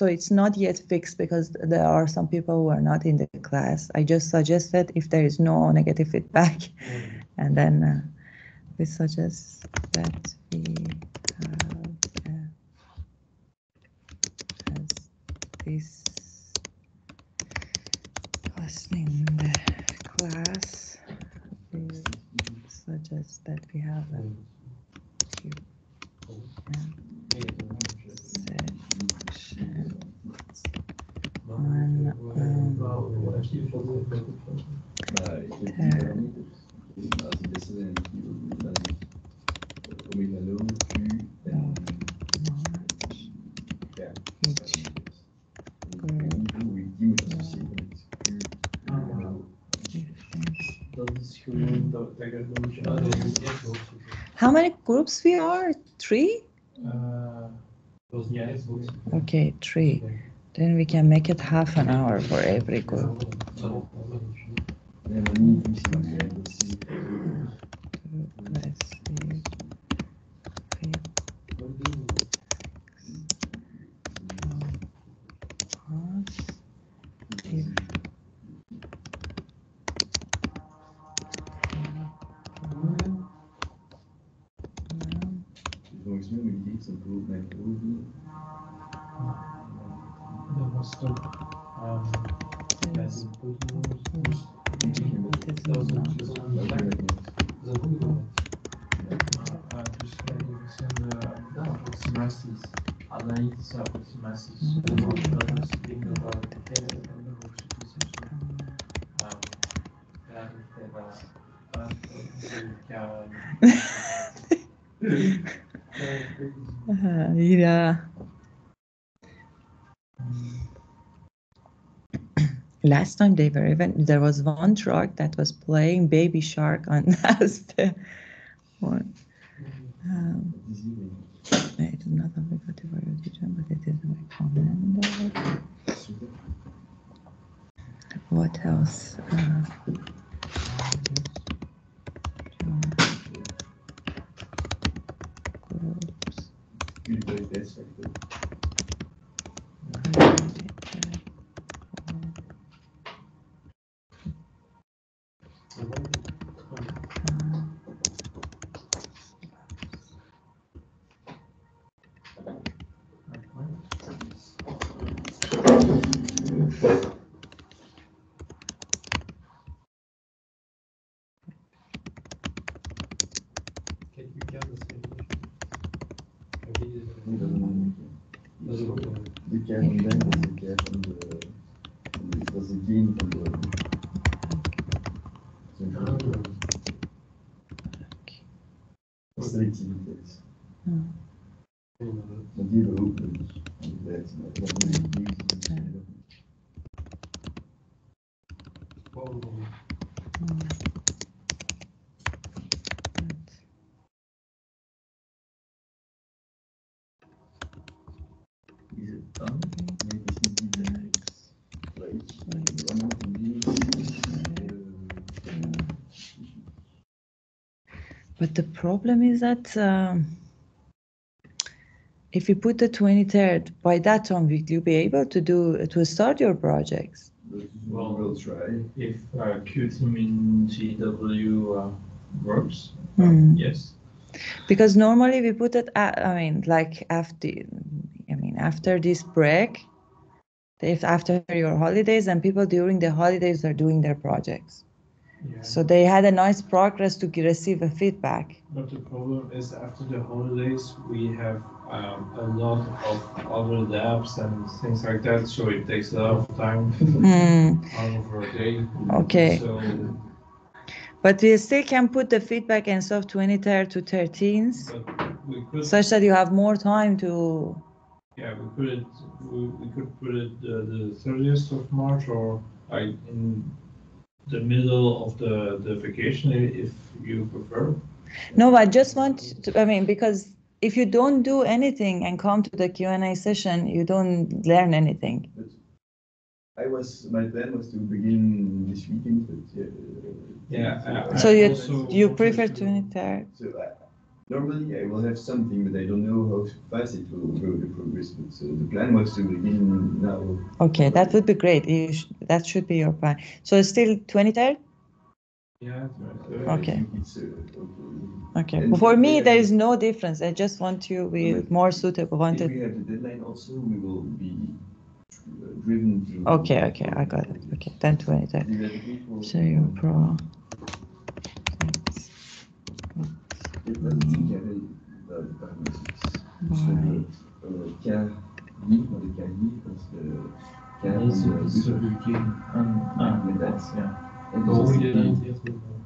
Speaker 1: So it's not yet fixed because there are some people who are not in the class. I just suggested if there is no negative feedback, <laughs> and then uh, we suggest that we have uh, as this person in the class. We suggest that we have a Q and section on um,
Speaker 4: Maar ik heb die parameters. Dus als die beste zijn, die ook dan omega 0, Q en
Speaker 1: March
Speaker 4: ja.
Speaker 1: each
Speaker 4: Die moet associëren met Q.
Speaker 1: difference.
Speaker 6: Dat is gewoon dat dat gaat nog niet uit. Dat is het eerste hoofdstuk.
Speaker 1: How many groups we are? Three?
Speaker 6: Dat is niet uit.
Speaker 1: Okay, three. Then we can make it half an hour for every group.
Speaker 4: Nee, maar niet maximaal zijn. Dat is
Speaker 1: Let's see. If
Speaker 4: volgens mij moet je iets een proef met proef doen.
Speaker 5: Dat was toch. ehm, bij de boekenhoes. Dat was een dat was een
Speaker 4: Dat
Speaker 5: belangrijk-
Speaker 4: weet ik niet.
Speaker 5: dat is een goede moment. Maar, eh, dus bij de verschillende approximaties, analytische approximaties, dat is dingen waar we kijken naar de hoofdstukjes en zo. Ehm, Ja, ik denk dat, eh, ja,
Speaker 1: Uh, yeah. Last time they were even there was one truck that was playing Baby Shark on <laughs> as But the problem is that um, if you put the 23rd, by that time, will you be able to do to start your projects?
Speaker 3: Well,
Speaker 4: we'll try.
Speaker 3: If uh, QTeam in GW uh, works,
Speaker 1: Hmm.
Speaker 3: yes.
Speaker 1: Because normally we put it. At, I mean, like after, I mean, after this break, if after your holidays, and people during the holidays are doing their projects,
Speaker 6: Yeah.
Speaker 1: so they had a nice progress to receive a feedback.
Speaker 6: But the problem is after the holidays, we have um, a lot of other labs and things like that, so it takes a lot of time
Speaker 1: Hmm.
Speaker 6: out of our day.
Speaker 1: Okay.
Speaker 6: So,
Speaker 1: But we still can put the feedback instead of 23rd to 13th,
Speaker 6: but we could,
Speaker 1: such that you have more time to.
Speaker 6: yeah, we could we, we could put it uh, the thirtieth of March or like in the middle of the, the vacation if you prefer.
Speaker 1: No, I just want to, I mean, because if you don't do anything and come to the Q and A session, you don't learn anything.
Speaker 4: I was, my plan was to begin this weekend, but. uh,
Speaker 6: Yeah. I- I
Speaker 1: So you-
Speaker 6: also
Speaker 1: You
Speaker 6: wanted
Speaker 1: prefer
Speaker 6: to-
Speaker 1: 23rd?
Speaker 4: So I, normally I will have something, but I don't know how fast it will go, the progress. But so the plan was to begin now.
Speaker 1: Okay, that would be great. You sh- that should be your plan. So it's still 23rd?
Speaker 6: Yeah.
Speaker 4: Uh,
Speaker 6: right.
Speaker 1: Okay.
Speaker 4: I think it's, uh, okay.
Speaker 1: Okay.
Speaker 4: And
Speaker 1: For me, there is no difference. I just want you be more suitable.
Speaker 4: If
Speaker 1: Wanted.
Speaker 4: we have the deadline also, we will be uh, driven to.
Speaker 1: Okay, okay, I got it. Okay, then 23rd.
Speaker 4: Is that okay
Speaker 1: So you pro.
Speaker 4: Ik ben niet carré de parameters. Dus de uh, K hier, maar de K hier, dat is de K
Speaker 3: Ja,
Speaker 4: van
Speaker 3: dat is
Speaker 4: de
Speaker 3: dat is
Speaker 4: buffer.
Speaker 3: een routine. En, ah,
Speaker 4: Met dat.
Speaker 3: dat, ja.
Speaker 4: En dus, als
Speaker 3: Hoe
Speaker 4: ik
Speaker 3: je
Speaker 4: die-
Speaker 3: dat eerst wil doen.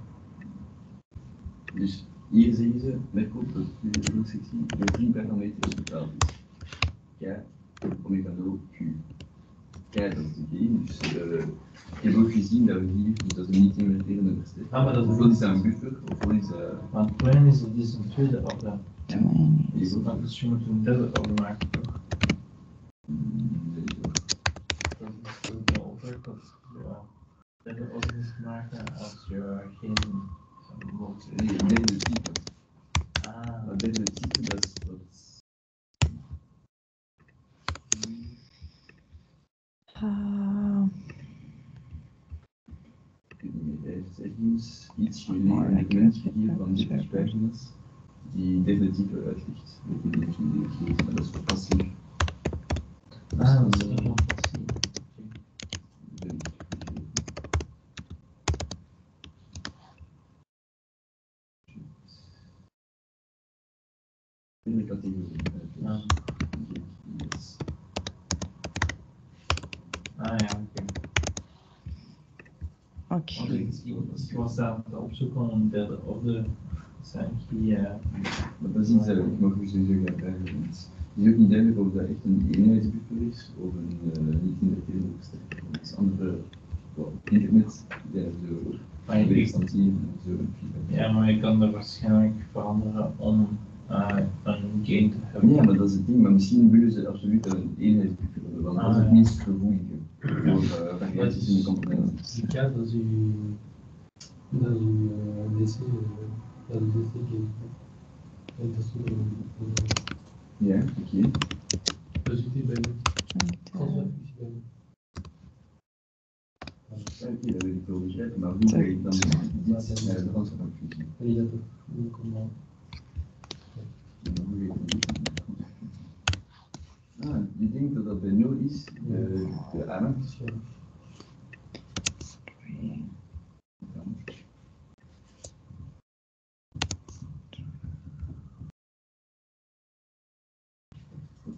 Speaker 4: dus hier zie je ze, Merkel, dat is de sectie, de drie parameters betaald is. K, omega 0, Q. K, dat is de G, dus uh, ik heb ook gezien dat we hier, dus dat is niet inverterende versterker.
Speaker 3: Ah, maar dat is-
Speaker 4: is dat een buffer, ofwel is dat...
Speaker 3: Maar het is, het is een tweede
Speaker 4: is ook-
Speaker 3: Maar dus je moet een derde toch?
Speaker 4: Dat is ook-
Speaker 3: Dat is wel over dat ja, derde is maken als je geen wordt.
Speaker 4: Nee, een derde type.
Speaker 3: Ah,
Speaker 4: Dat derde type, dat is... type uitlicht. Ik weet niet of jullie het gelezen, maar dat is voor passief.
Speaker 3: ah, dat is opzoeken om een derde orde. Zijn die, eh,
Speaker 4: Maar dat is iets dat ik nog sowieso ga bijhouden. Het is ook niet duidelijk of dat echt een eenheidsbuffer is of een uh, niet inverterende versterker. Dat is andere, well, internet, ja, zo,
Speaker 3: Maar je-
Speaker 4: weerstand hier en zo.
Speaker 3: ja, maar je kan er waarschijnlijk veranderen om eh, een gain te hebben.
Speaker 4: Ja, maar dat is het ding, maar misschien willen ze absoluut een eenheidsbuffer hebben, want dat is
Speaker 3: Ah,
Speaker 4: het
Speaker 3: ja.
Speaker 4: meest gevoelige voor uh, variaties in de componenten.
Speaker 6: Kaart, dat is uw, dat is uw uh, DC, uh, dat is DC gain. En dat is uw,
Speaker 4: Ja, oké.
Speaker 6: dat zit hier bij me. Als dat
Speaker 1: 23rd.
Speaker 6: is bij me.
Speaker 4: Ja, Oké, dat wil ik wel begrijpen, maar hoe ga je dan dit naar de rand van fusie?
Speaker 6: En die dat ook, hoe kom maar.
Speaker 4: En dan hoe ga je dan dit naar de rand van fusie? Ah, je denkt dat dat bij 0 is, de, de arm. Dat ding is ook, die it also.
Speaker 1: And then
Speaker 4: And uh, thank you.
Speaker 5: Lovely.
Speaker 4: It's,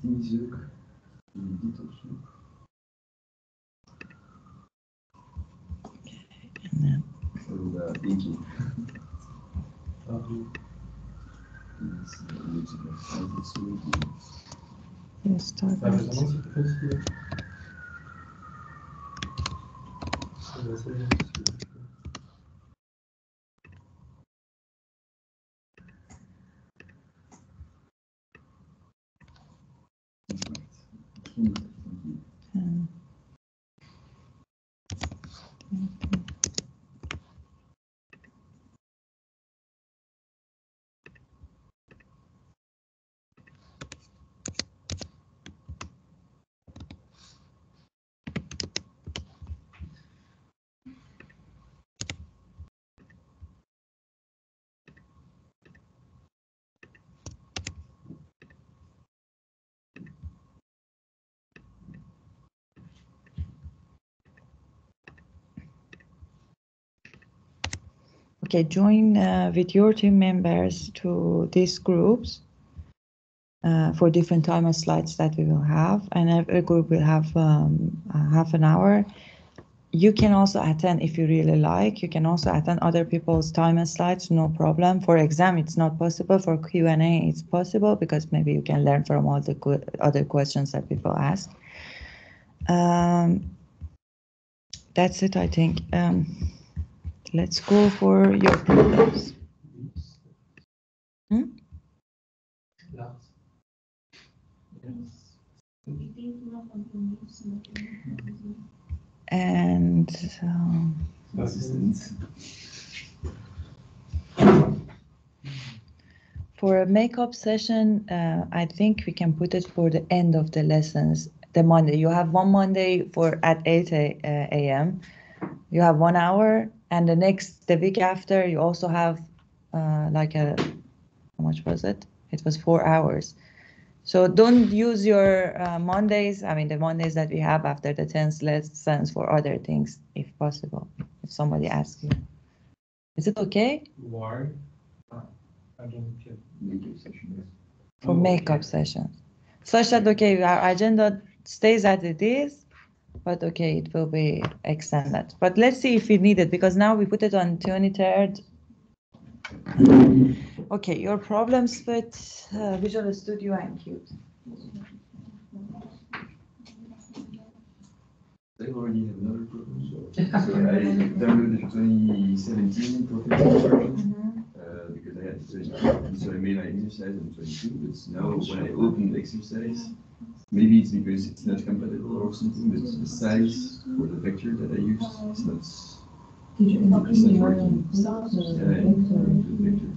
Speaker 4: uh, looks like a site, it's really-
Speaker 1: you start
Speaker 5: Ça
Speaker 1: Okay, join uh, with your team members to these groups uh, for different time timer slides that we will have, and every group will have um, half an hour. You can also attend if you really like. You can also attend other people's timer slides, no problem. For exam, it's not possible. For Q and A, it's possible because maybe you can learn from all the other questions that people ask. Um, that's it, I think. Um, Let's go for your problems. Hmm?
Speaker 5: Lars.
Speaker 2: Ik denk nog aan de nieuwste.
Speaker 1: And um, for a makeup session, uh, I think we can put it for the end of the lessons, the Monday. You have one Monday for at 8 a, uh, a.m. You have one hour, and the next, the week after, you also have uh, like a, how much was it? It was four hours. So don't use your uh, Mondays, I mean, the Mondays that we have after the 10th lessons for other things, if possible, if somebody asks you. Is it okay?
Speaker 6: Why? I don't get.
Speaker 4: Makeup session.
Speaker 1: for makeup sessions. Such that, okay, our agenda stays as it is, but okay, it will be extended. But let's see if we need it, because now we put it on 23rd. Okay, your problems with uh, Visual Studio and Qt.
Speaker 4: They already have another proposal. So I downloaded 2017 professional version uh, because I had 22. So I made my exercise on 22, but now when I open the exercise, maybe it's because it's not compatible or something, but the size for the vector that I used is not.
Speaker 7: Did you
Speaker 4: It's not
Speaker 7: include your
Speaker 4: working.
Speaker 7: the
Speaker 4: I included the vector.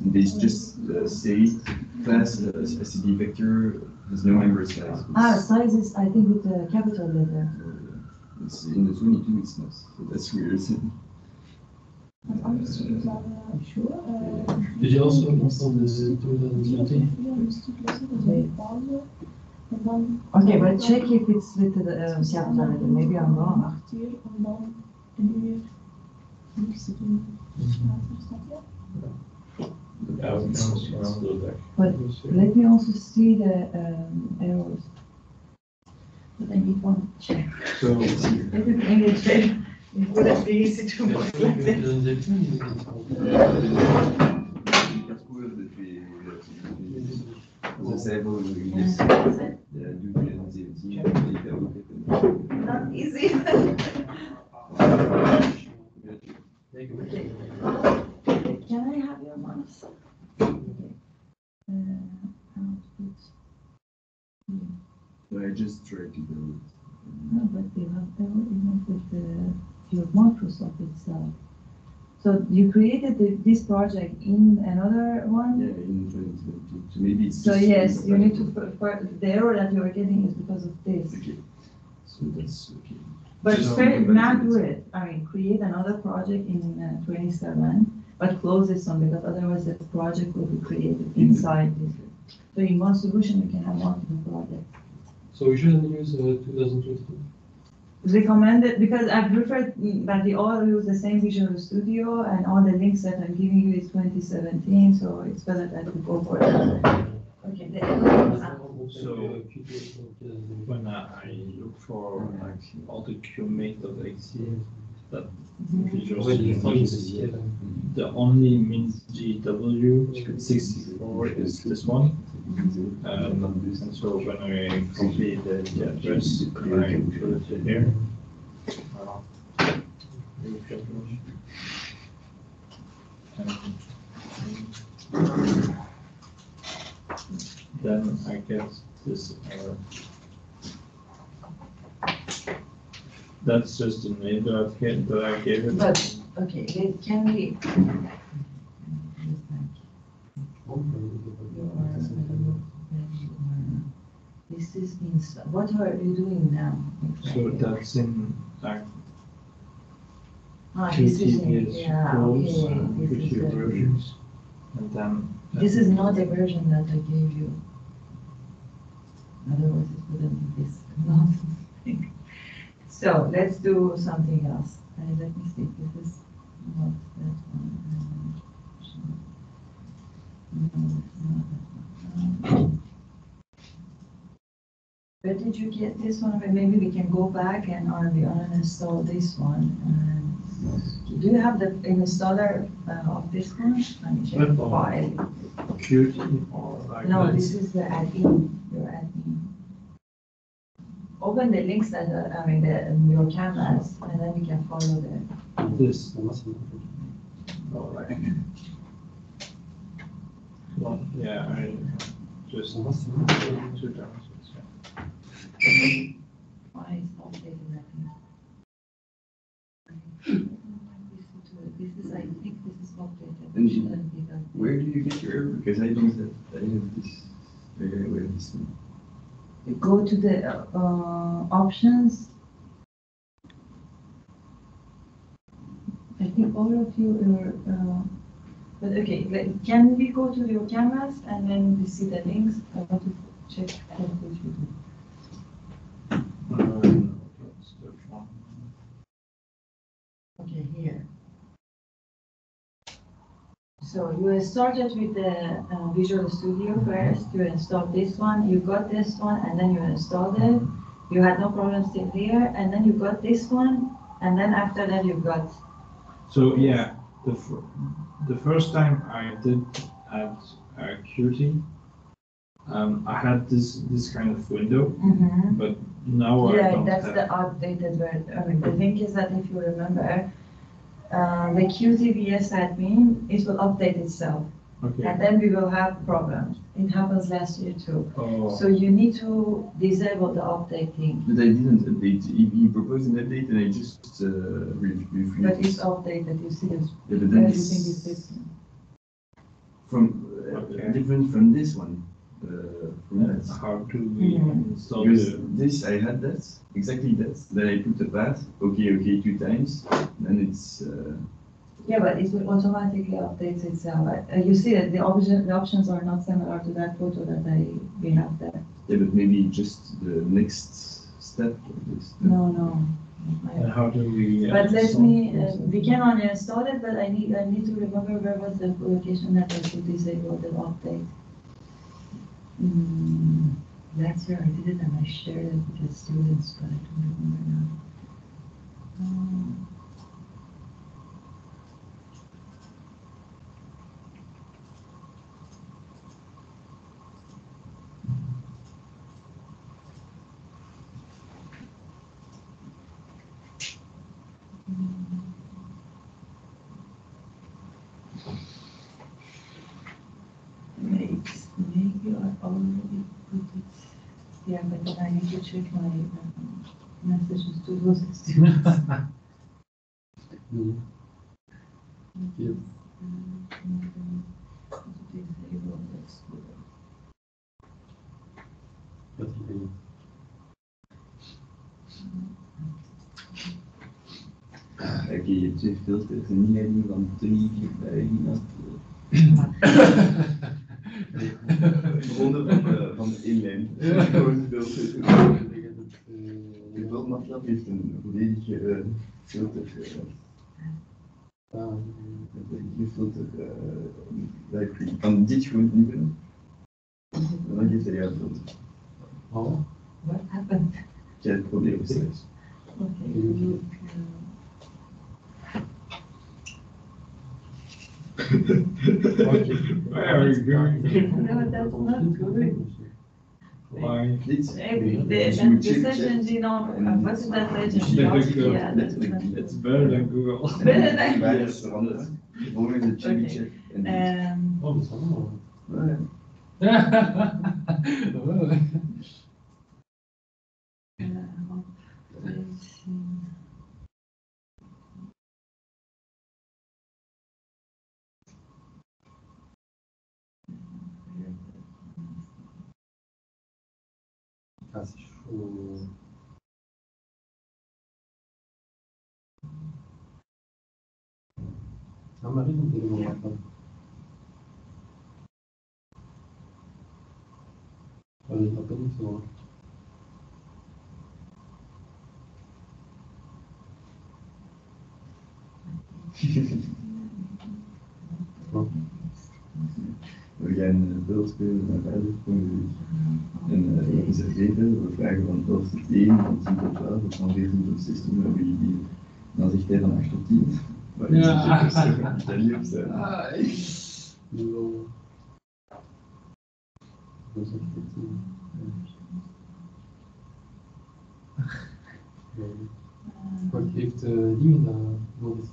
Speaker 4: And they just uh, say class uh, std vector has no member size.
Speaker 7: Ah, sizes, I think with the capital letter.
Speaker 4: It's in the 22, it's not. So that's weird.
Speaker 2: Want anders
Speaker 7: I'm sure.
Speaker 2: eh,
Speaker 5: Did you also install the 2020?
Speaker 2: Ja, een stuk lessen, dat is een pauze. En dan.
Speaker 7: Okay, but check if it's with the uh, capital letter, maybe I'm wrong.
Speaker 2: Acht uur om dan een uur niks te doen. Later, snap je?
Speaker 6: Yeah, we can also do that.
Speaker 7: But let me also see the um, errors. But I need one check.
Speaker 6: So,
Speaker 7: If it's English, then it wouldn't be easy to work like this.
Speaker 4: Dat zei voor de dus ja, doe 2017 ik dat ook heb.
Speaker 7: Not easy. Can I have your mouse?
Speaker 4: So I just tried to do it.
Speaker 7: No, but you have error even with the, your Microsoft itself. So you created the, this project in another one?
Speaker 4: Yeah, in 2022. So maybe it's
Speaker 7: So yes, you need to,
Speaker 4: incompatible.
Speaker 7: fir- fir- the error that you are getting is because of this.
Speaker 4: Okay. So that's okay.
Speaker 7: But
Speaker 4: Just
Speaker 7: fair- now do it, I mean, create another project in uh, twenty-seven, but close this one because otherwise the project will be created inside this. So in one solution, you can have multiple projects.
Speaker 5: So we shouldn't use uh, 2020.
Speaker 7: Recommended, because I prefer that we all use the same Visual Studio and all the links that I'm giving you is twenty seventeen, so it's better that we go for that.
Speaker 1: Okay,
Speaker 3: So when I I look for like all the qmake.exe, that Visual Studio, the only means GW sixty-four is this one. Um, and so when I copy the the address, I put it here. Uh, and Then I get this error. That's just the name that I gave, that I gave it.
Speaker 1: but, okay, can we? This is in, what are you doing now?
Speaker 3: So that's in like
Speaker 1: Ah, this is in- yeah,
Speaker 3: tools
Speaker 1: okay,
Speaker 3: and
Speaker 1: this is the-
Speaker 3: And then.
Speaker 1: This is not the version that I gave you. Otherwise it wouldn't be this thing. So let's do something else. Uh, let me see, this is not that one. um, No, it's not that one. Um, Where did you get this one? But Maybe we can go back and uh, we uninstall this one. And Do you have the installer uh, of this one? Let me check the file.
Speaker 3: Qt or like.
Speaker 1: No, this is the admin, your admin. Open the links that, uh, I mean, the, your canvas, and then we can follow the,
Speaker 3: This. Oh, like. Well, yeah, I just two times.
Speaker 1: Why is updated that thing? This is, I think this is shouldn't be.
Speaker 4: Where do you get your error? Because I don't have, I have this, I have this.
Speaker 1: You Go to the, uh, options. I think all of you are, uh, but okay, let- can we go to your canvas and then we see the links? I want to check what should do.
Speaker 3: Um, that's the one.
Speaker 1: Okay, here. So you started with the uh, Visual Studio first, you installed this one, you got this one, and then you installed it. You had no problems till here, and then you got this one, and then after that you got,
Speaker 3: So, yeah, the, the first time I did at uh, Qt, um, I had this, this kind of window, but now I
Speaker 1: yeah,
Speaker 3: don't Yeah,
Speaker 1: that's
Speaker 3: have.
Speaker 1: the outdated version. I mean, the thing is that if you remember, uh, the QTVS admin, it will update itself,
Speaker 3: Okay.
Speaker 1: and then we will have problems. It happens last year too.
Speaker 3: Oh,
Speaker 1: So you need to disable the updating,
Speaker 4: But I didn't update, he, he proposed an update and I just, uh, re- refused.
Speaker 1: but it's updated, you see, it's-
Speaker 4: Yeah, but then
Speaker 1: everything is different.
Speaker 4: from, uh,
Speaker 3: Okay.
Speaker 4: different from this one, uh, from that.
Speaker 3: how do we
Speaker 1: Mhm.
Speaker 3: install
Speaker 4: Because
Speaker 3: the,
Speaker 4: this, I had that, exactly that, then I put the path, okay, okay, two times, then it's, uh,
Speaker 1: Yeah, but it will automatically update itself. Uh, you see that the option, the options are not similar to that photo that I, we have there.
Speaker 4: yeah, but maybe just the next step of this.
Speaker 1: No, no.
Speaker 3: and how do we? uh,
Speaker 1: But let me, uh, we can uninstall it, but I need, I need to remember where was the location that I should disable the update. Hmm, last year I did it and I shared it with the students, but I don't remember now. Um, Maybe, maybe I already put it, yeah, but then I need to check my um, messages to those <laughs> students.
Speaker 6: Yes.
Speaker 1: Disable the student.
Speaker 6: Wat idee.
Speaker 4: Je hebt twee filters, een inleiding van drie, vier pagina's. Ronde van de, van. Gewoon filters. Je beeldmateriaal heeft een volledige eh, filter. eh, een filter. eh, library. Ik kan dit gewoon invullen. En dan geeft hij uit beeld.
Speaker 6: Oh,
Speaker 1: What happened?
Speaker 4: Jij hebt problemen.
Speaker 1: Okay.
Speaker 6: Mhm.
Speaker 3: Where are you going?
Speaker 1: No, that's not good.
Speaker 3: Why?
Speaker 4: Niets.
Speaker 1: Maybe the,
Speaker 4: je
Speaker 1: the
Speaker 4: checken,
Speaker 1: session,
Speaker 4: checken.
Speaker 1: you know, uh, what is that legend?
Speaker 3: Letterlijk,
Speaker 1: Yeah,
Speaker 3: uh,
Speaker 1: that's
Speaker 4: letterlijk.
Speaker 1: not
Speaker 3: It's better than Google. <laughs>
Speaker 1: Better than-
Speaker 4: Bij restaurants. Volgende chili
Speaker 1: Oké.
Speaker 4: check. En die-
Speaker 1: Um,
Speaker 6: oh, dat is.
Speaker 4: Ja,
Speaker 6: Oh.
Speaker 1: uh, let's see.
Speaker 6: Ah, c'est chaud. Ah, Marie, on était devant la
Speaker 4: We gaan beeld spelen naar verder. En eh, wat is er beter? We vragen van 11 tot 1, van 10 tot 12, of van 14 tot 16, maar wie die. Dan zegt hij van 8 tot 10. Maar ik
Speaker 6: Ja.
Speaker 4: zit er ik kan niet op zijn.
Speaker 6: Nul. Dat is echt goed. Nee. Maar ik heeft uh, die
Speaker 4: dat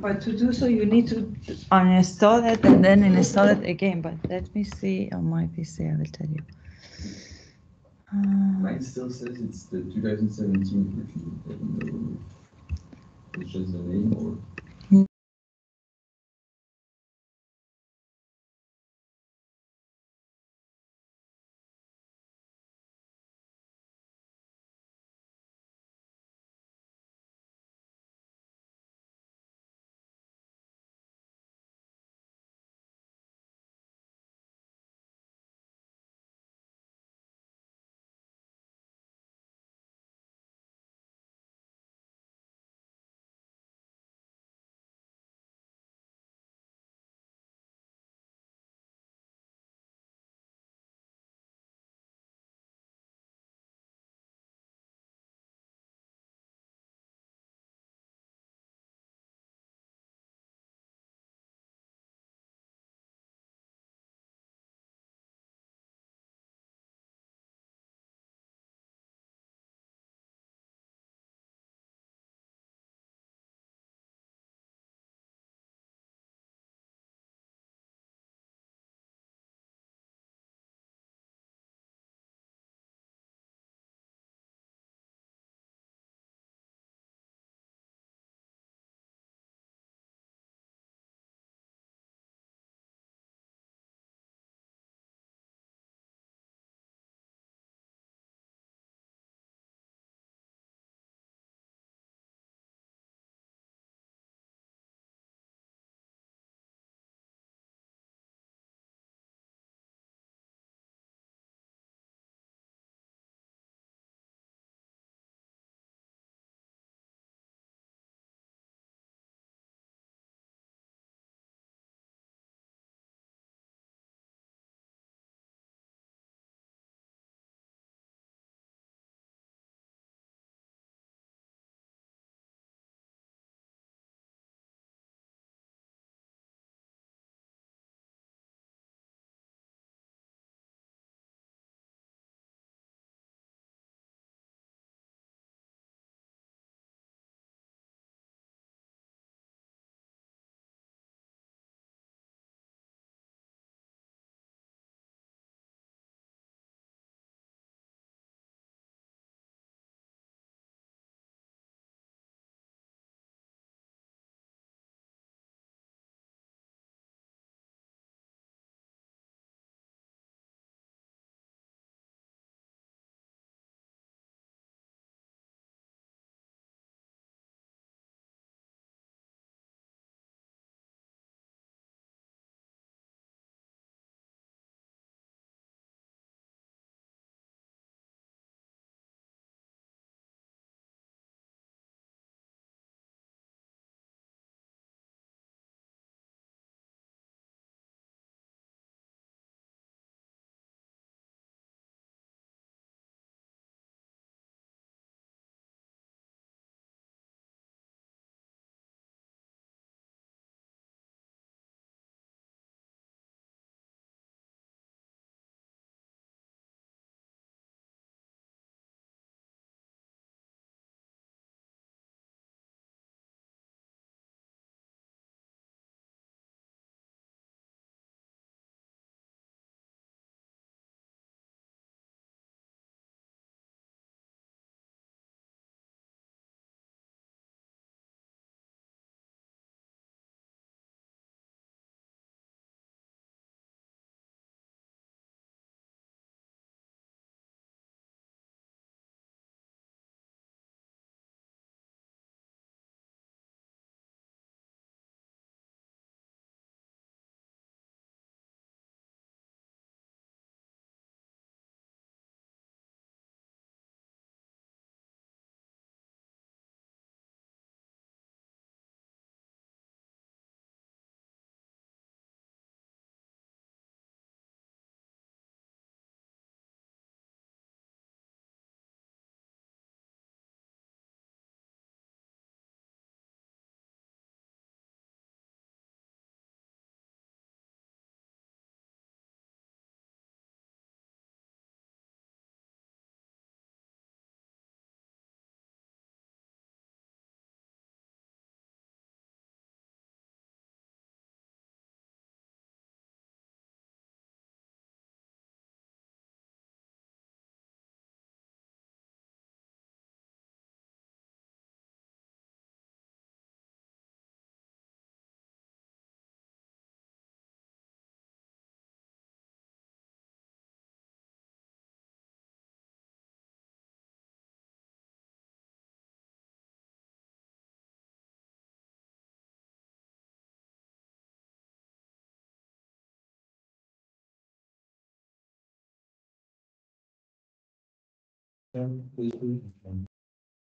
Speaker 8: But to do so, you need to uninstall it and then install it again. But let me see on my PC, I will tell you. Uh,
Speaker 4: Mine still says it's the 2017 version. I don't know it's just the name or.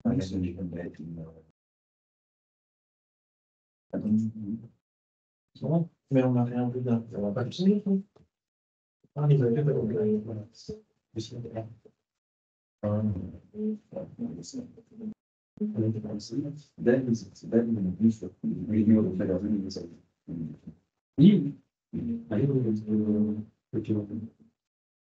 Speaker 9: Adesso ci completi il-
Speaker 3: Mais on n'a rien vu d'un. Ah, ils avaient fait
Speaker 9: Then is it, then we should review the federal is
Speaker 10: Oui.
Speaker 9: On a raison qu'il y a une positive voix de plus.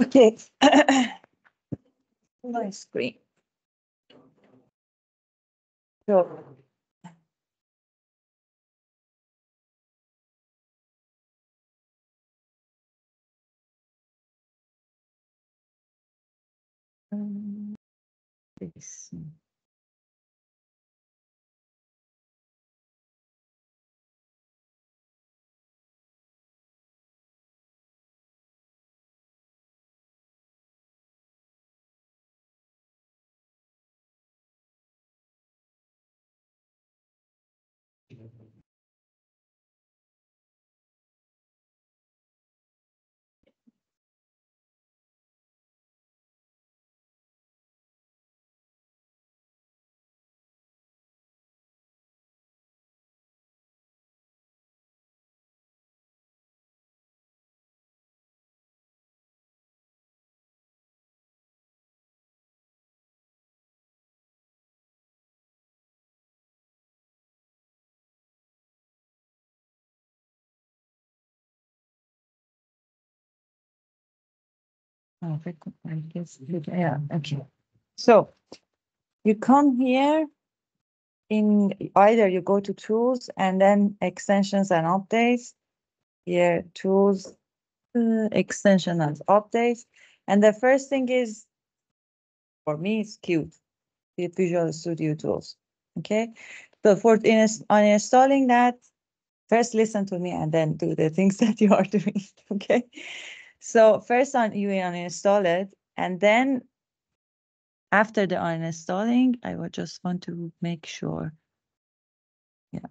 Speaker 1: Okay. <coughs> My screen. So. Um, this. Oh. I guess, yeah, okay. So you come here in either you go to tools and then extensions and updates. Here, tools, uh, extension and updates. And the first thing is, for me, it's Qt, the Visual Studio Tools. Okay, so for in, on installing that, first listen to me and then do the things <laughs> that you are doing. Okay, so first on you uninstall it, and then after the uninstalling, I would just want to make sure. Yeah,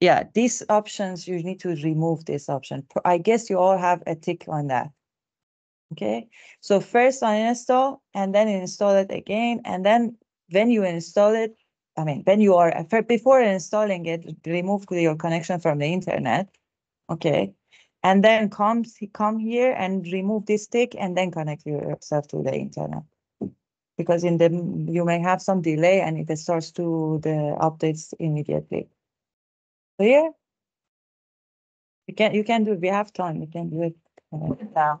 Speaker 1: yeah, these options you need to remove this option. I guess you all have a tick on that. Okay, so first uninstall and then install it again, and then when you install it, I mean, when you are before installing it, remove your connection from the internet. Okay, and then come come here and remove this stick and then connect yourself to the internet. Because in the you may have some delay and it starts to the updates immediately. Clear? You can you can do it. we have time, you can do it uh, now.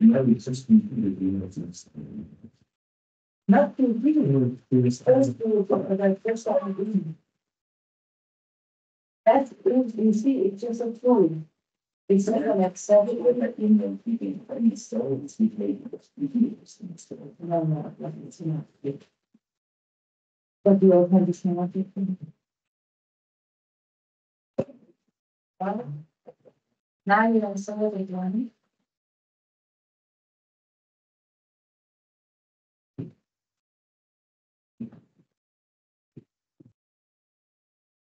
Speaker 1: in there. Okay, I'm gonna ins- hold this down, will be video. I'll install it again. To read, first to, but I first started reading. That's, you see, it's just a tool. It's not an it would have been the keeping, but it's still, it's it's keeping, it's still, no, no, no, it's not. But you all one, Well, Now you don't solve it.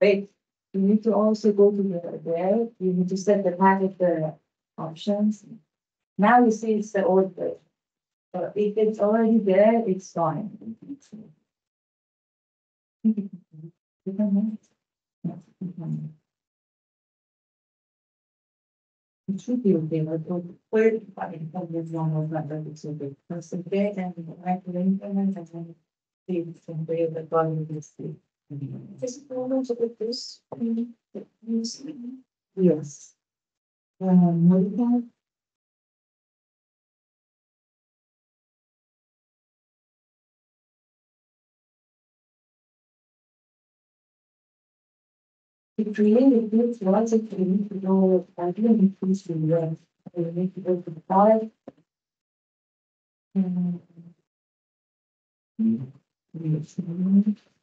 Speaker 1: Wait, you need to also go to the there, you need to set the kind of the options. Now you see it's the old. But if it's already there, it's fine. It should be okay, but okay. I implement and then. See if it's. Is it with this? Yes. Um, what do you have? To create a good logic, we need to know, I do increase the rent, we need to go to the five. Yes, um, logic.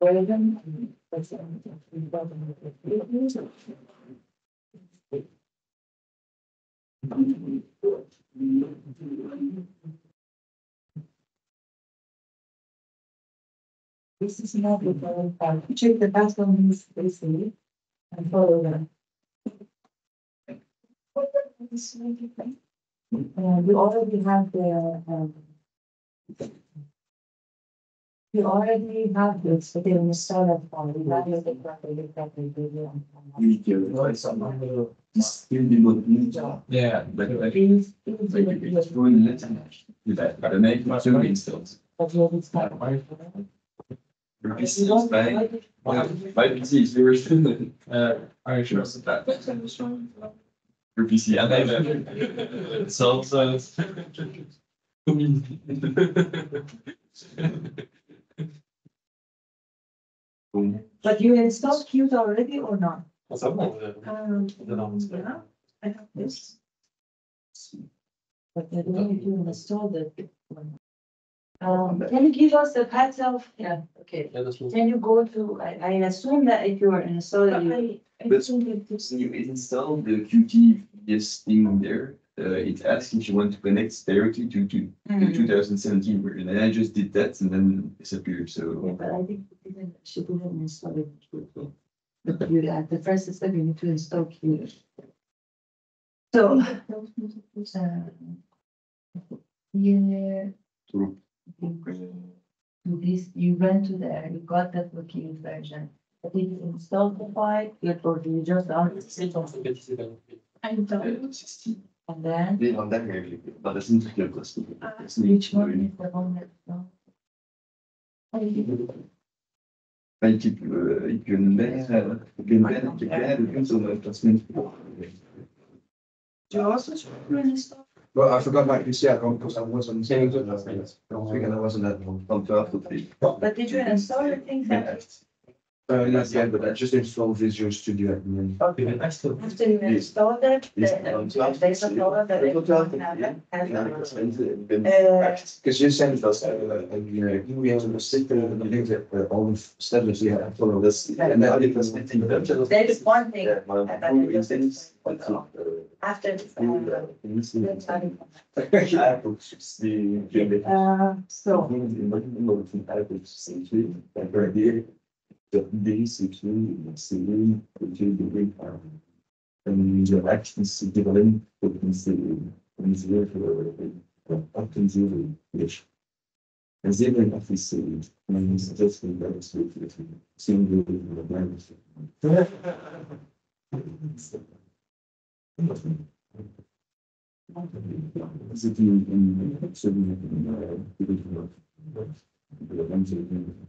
Speaker 1: This is not the current part. Check the best one and follow them. Uh, we already have the, um. We already have this, but in the startup form, we have it properly, properly, video.
Speaker 4: You do, it's something, it's still the good.
Speaker 3: Yeah.
Speaker 4: But like,
Speaker 1: Please,
Speaker 4: like,
Speaker 1: please, do it,
Speaker 4: it's going let's do that, but I make my two installs.
Speaker 1: but what is that?
Speaker 4: Your PC is fine, my PC is very thin.
Speaker 3: Uh, I
Speaker 4: Sure, so that. Your PC, I have.
Speaker 3: So, so.
Speaker 4: Boom.
Speaker 1: But you installed Qt already or not?
Speaker 6: Ensemble,
Speaker 1: Um,
Speaker 6: Then I'll install.
Speaker 1: yeah, I have this. But then when you install the. Um, can you give us the path of, yeah, okay,
Speaker 6: yeah, that's.
Speaker 1: can you go to, I, I assume that if you are installed, you.
Speaker 4: But you install the Qt this thing there, uh, it asks if you want to connect directly to, to the two thousand seventeen version, and I just did that and then it disappeared,
Speaker 1: Yeah,
Speaker 4: so.
Speaker 1: but I think we didn't, she didn't install it. But you, at the first step, you need to install Qt. So. uh, Yeah.
Speaker 4: True.
Speaker 1: To this, you went to there, you got that Qt version, but did you install the file, you or do you just on
Speaker 11: I don't.
Speaker 4: Sixteen.
Speaker 1: and then,
Speaker 4: Det är den där, but it's inte helt plötsligt.
Speaker 1: which one is the one that? no?
Speaker 4: Men typ, uh, ik ben bijna, ik ben bijna, ik ben bijna de kunst om een placement.
Speaker 1: Do you also install?
Speaker 12: Well, I forgot my PC at home because I wasn't saying to that. I was thinking I wasn't at home.
Speaker 4: Van 12 tot 3.
Speaker 1: But did you install the things that,
Speaker 12: Uh, not yet, but I just installed Visual Studio at the moment.
Speaker 1: okay, after you installed it, the, there's a problem that it doesn't have it, has
Speaker 4: Ja,
Speaker 1: a-
Speaker 4: ik was ik ben
Speaker 1: Uh,
Speaker 12: Because you sent us uh, a uh, email and a sticker and the link that uh, all the steps you have to follow this. And then it was.
Speaker 1: There is one thing,
Speaker 4: Ja, maar
Speaker 1: that
Speaker 4: hoe
Speaker 1: it
Speaker 4: is
Speaker 1: was-
Speaker 4: dit? Want zo,
Speaker 1: after, this,
Speaker 4: uh,
Speaker 1: uh,
Speaker 4: hoe is dit?
Speaker 1: that's how it-
Speaker 4: Ja, goed, die, die,
Speaker 1: uh, so,
Speaker 4: En je actions development potencieel, potencieel voor, potencieel, dus.
Speaker 9: As even if we see, mean, it's just in the street, if you the, the. Is it in, uh, uh, the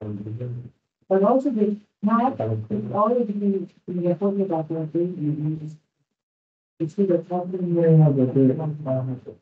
Speaker 1: But also the map, it's already, are talking about the thing. It's the problem where have the.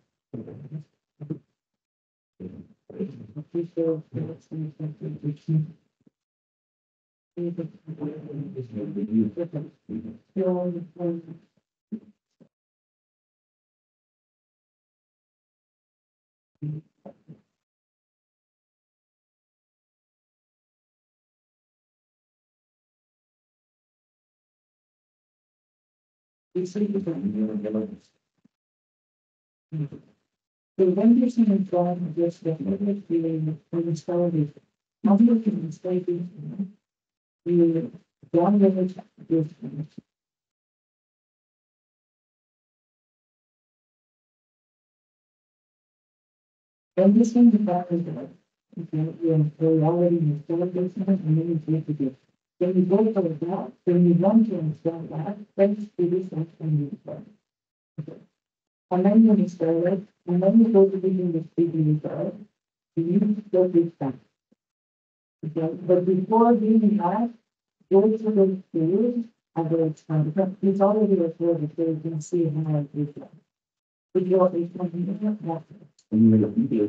Speaker 1: The one person in front of this, the other feeling, when it's started, not looking and stating. The one minute, this. And this one, the back is already installed this one, and then you take it. When you go for that, when you want to install that, then do something you install. Okay. And then you install it, and then you go to the the install. You to go this time. Okay, but before doing that, go to the field, and go expand, because it's already recorded, so you can see how it is. With your, it's not, not,
Speaker 9: And you make a video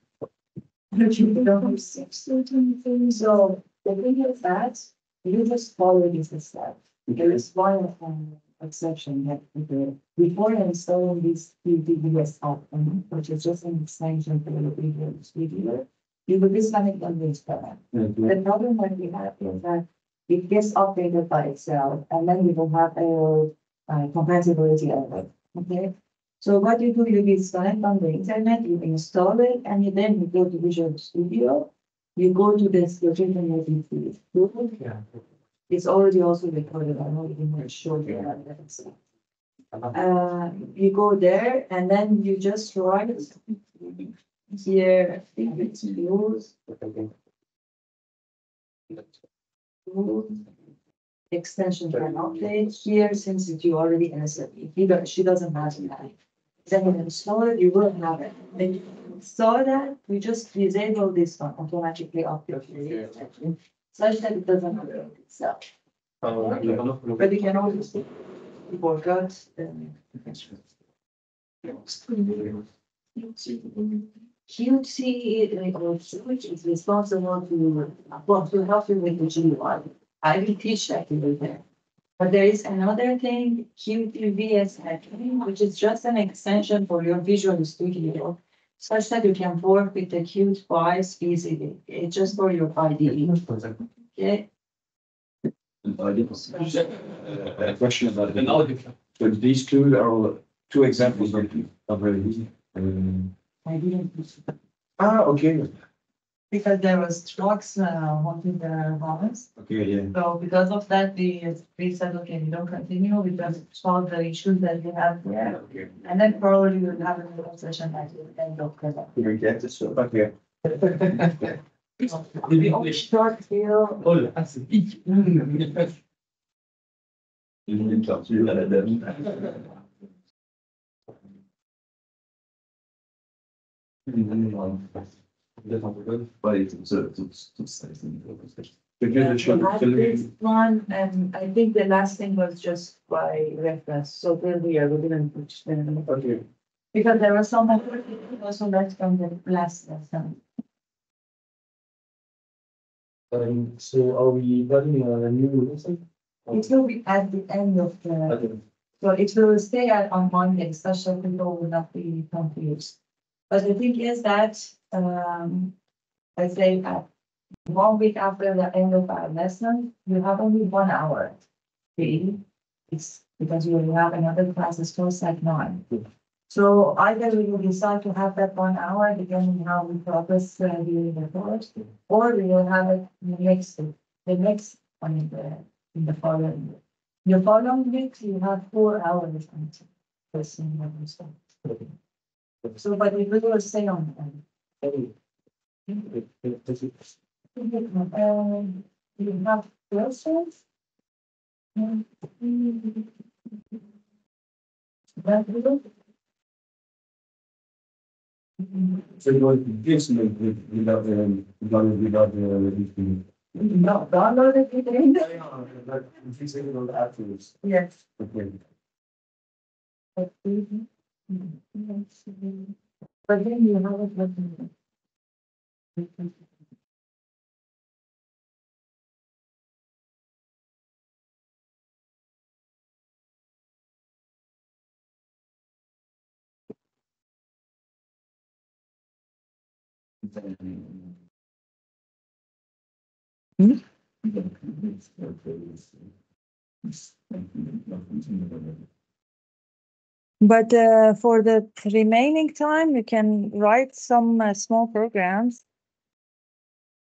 Speaker 9: You don't
Speaker 1: things, so the thing is that you just follow this step. There is one um exception that the before installing this PDBS option, which is just an extension for the video studio. You will disconnect on this plan. The problem that we have is that it gets updated by itself and then we don't have a uh, compatibility of it, okay? So what you do, you disconnect on the internet, you install it, and you then you go to Visual Studio. You go to this location that you see. It's already also recorded, I'm not even gonna show you that. Uh, you go there and then you just write here, I think it's rules. Extension can update here since you already it. he she doesn't have that. Then you install it, you will have it. Then you install that, you just disable this one automatically update. the extension, Such that it doesn't update itself. But you can always. Forgot. um, QT, uh, which is responsible to, well, to help you with the GUI. I will teach that to you there. But there is another thing, QTVS hacking, which is just an extension for your Visual Studio. Such that you can work with the Qt files easily, it's just for your IDE, okay?
Speaker 9: A question about. So these two are two examples of of very easy. Um,
Speaker 1: I didn't.
Speaker 9: Ah, okay,
Speaker 1: Because there was trucks, uh, wanting the bonus.
Speaker 9: okay, yeah.
Speaker 1: So because of that, we, we said, okay, we don't continue, we just solve the issues that we have there.
Speaker 9: Okay.
Speaker 1: And then probably we'll have another session at the end of the. <laughs>
Speaker 9: We get it, so, okay.
Speaker 1: Short film.
Speaker 4: Oh là, c'est pique.
Speaker 9: Une tortue à la dame.
Speaker 12: But it's, it's, it's,
Speaker 1: This one, and I think the last thing was just by reference, so there we are, we didn't put them.
Speaker 9: Okay.
Speaker 1: Because there was some, also left from the last lesson.
Speaker 9: Um, so are we running a new lesson?
Speaker 1: It will be at the end of the,
Speaker 9: Okay.
Speaker 1: so it will stay at on Monday, special people will not be confused. But the thing is that, um, I say at one week after the end of our lesson, you have only one hour. free. It's because you will have another class that starts at nine. So either we will decide to have that one hour, depending how we progress uh, during the course, or we will have it next, the next one in the, in the following. week. Following week, you have four hours until first thing when we start. So, but we will stay on. um, um, you have questions? That will.
Speaker 9: So you want to give some without the, without, without the.
Speaker 1: No, download it again.
Speaker 9: But if you say it on the afterwards.
Speaker 1: Yes.
Speaker 9: Okay.
Speaker 1: But then you have it. written.
Speaker 13: But uh, for the remaining time, you can write some uh, small programs.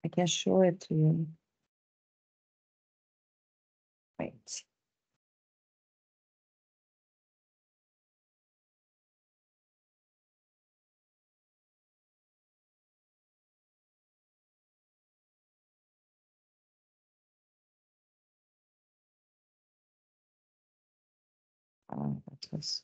Speaker 13: I can show it to you. Wait. Oh, that was.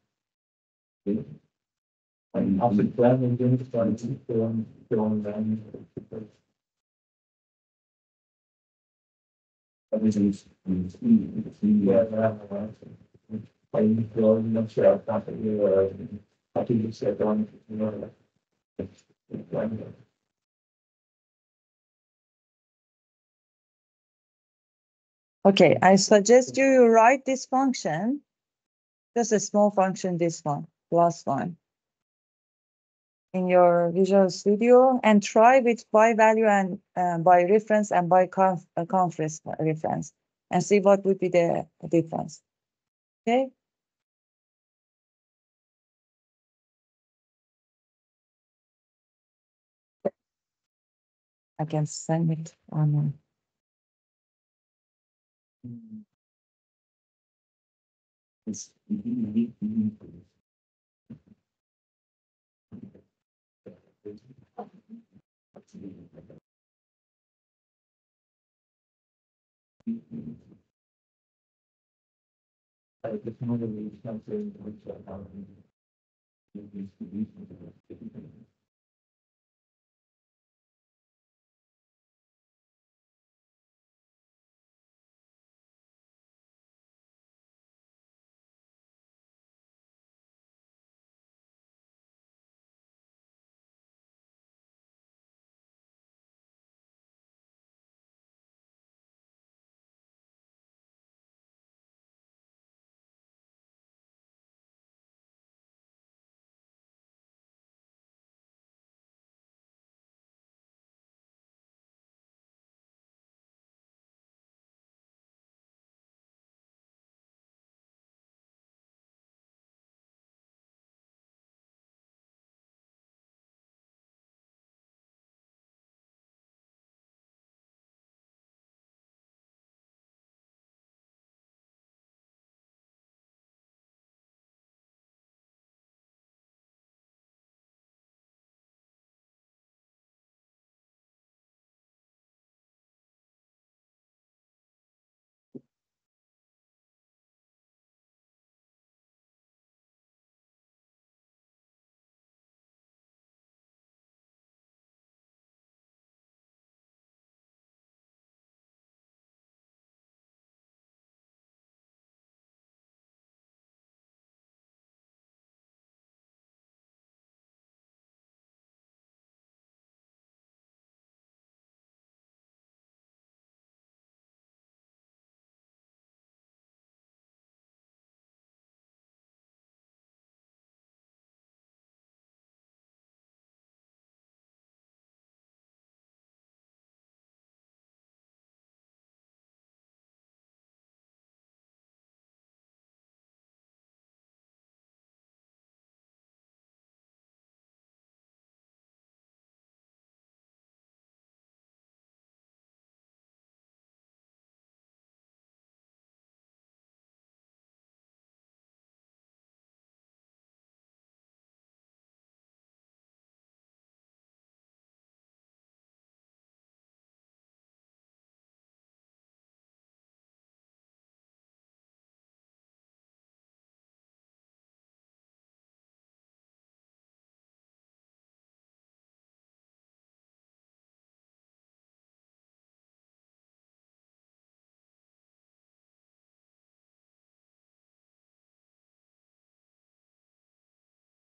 Speaker 9: planning to start to go on, go on down. Everything's. Yeah, I'm going, not sure, I'm not, uh, I think it's set on, you know.
Speaker 13: Okay, I suggest you write this function. Just a small function, this one, last one. In your Visual Studio and try with by value and uh, by reference and by conf uh, conference reference and see what would be the difference. Okay? I can send it on.
Speaker 9: Just know that we can't say which are how many.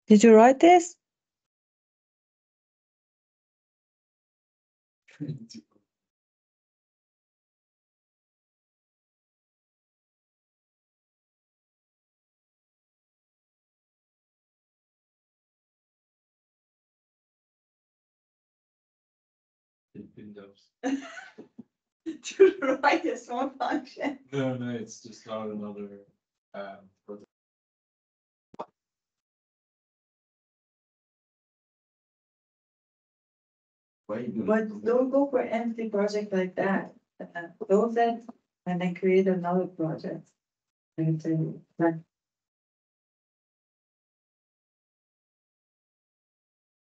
Speaker 14: Did you write this? <laughs>
Speaker 6: Windows.
Speaker 14: to write a small function.
Speaker 6: No, no, it's just not another, um,
Speaker 14: But don't go for empty project like that. Uh, Close it and then create another project. And then, like,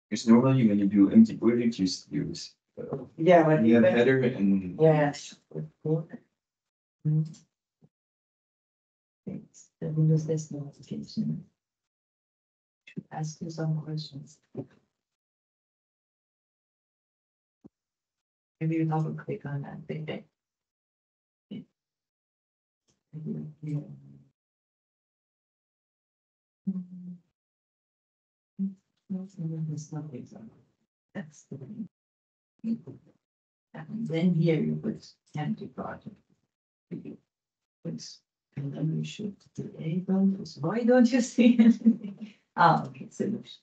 Speaker 4: Because normally when you do empty projects, you s- use, uh,
Speaker 14: yeah, when
Speaker 4: you
Speaker 14: you.
Speaker 4: have header and.
Speaker 14: Yes. It's the Windows this notification. Should ask you some questions. Maybe you double click on that thing there. Yeah. And then here you put empty project. And then we should enable. Why don't you see anything? Ah, okay, solution.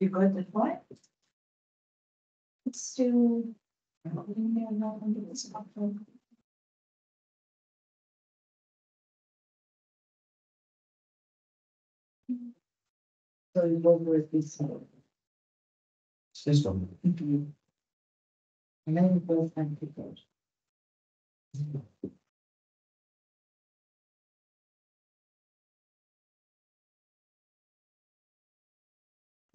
Speaker 14: You got the point?
Speaker 1: It's still. I don't think under this platform. So you go with this one.
Speaker 9: System.
Speaker 1: Mhm. And then you go and pick it. And you go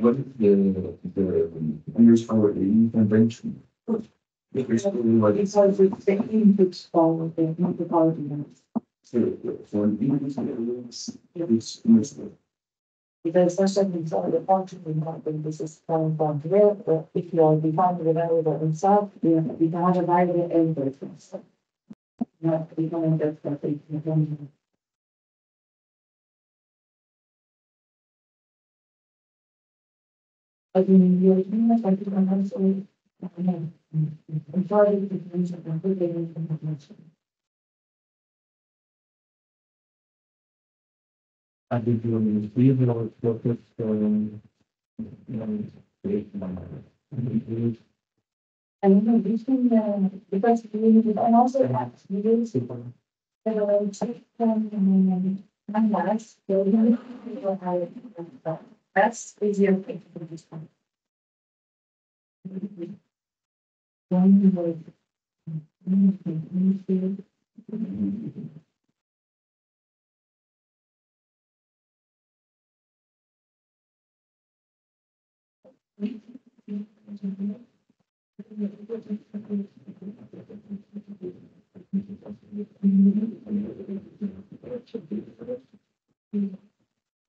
Speaker 1: the
Speaker 9: underscore A convention? Because what is,
Speaker 1: Because it's the inputs for the methodology.
Speaker 9: so, for an English, it's, it's underscore.
Speaker 1: Because something sort of function in what this is coming from here, but if you are defining the variable itself, you you can have a variable and difference. Not becoming that that they can. You're doing it, I think I'm also. I'm sorry to use it, I'm putting it in the mention.
Speaker 9: I think you will see the Lord focus, um, you create.
Speaker 1: And you know, thing, uh, because we, and also that, we use it. Pero check them, and I'm nice, so you know, how that's easier to do this one. Okay, so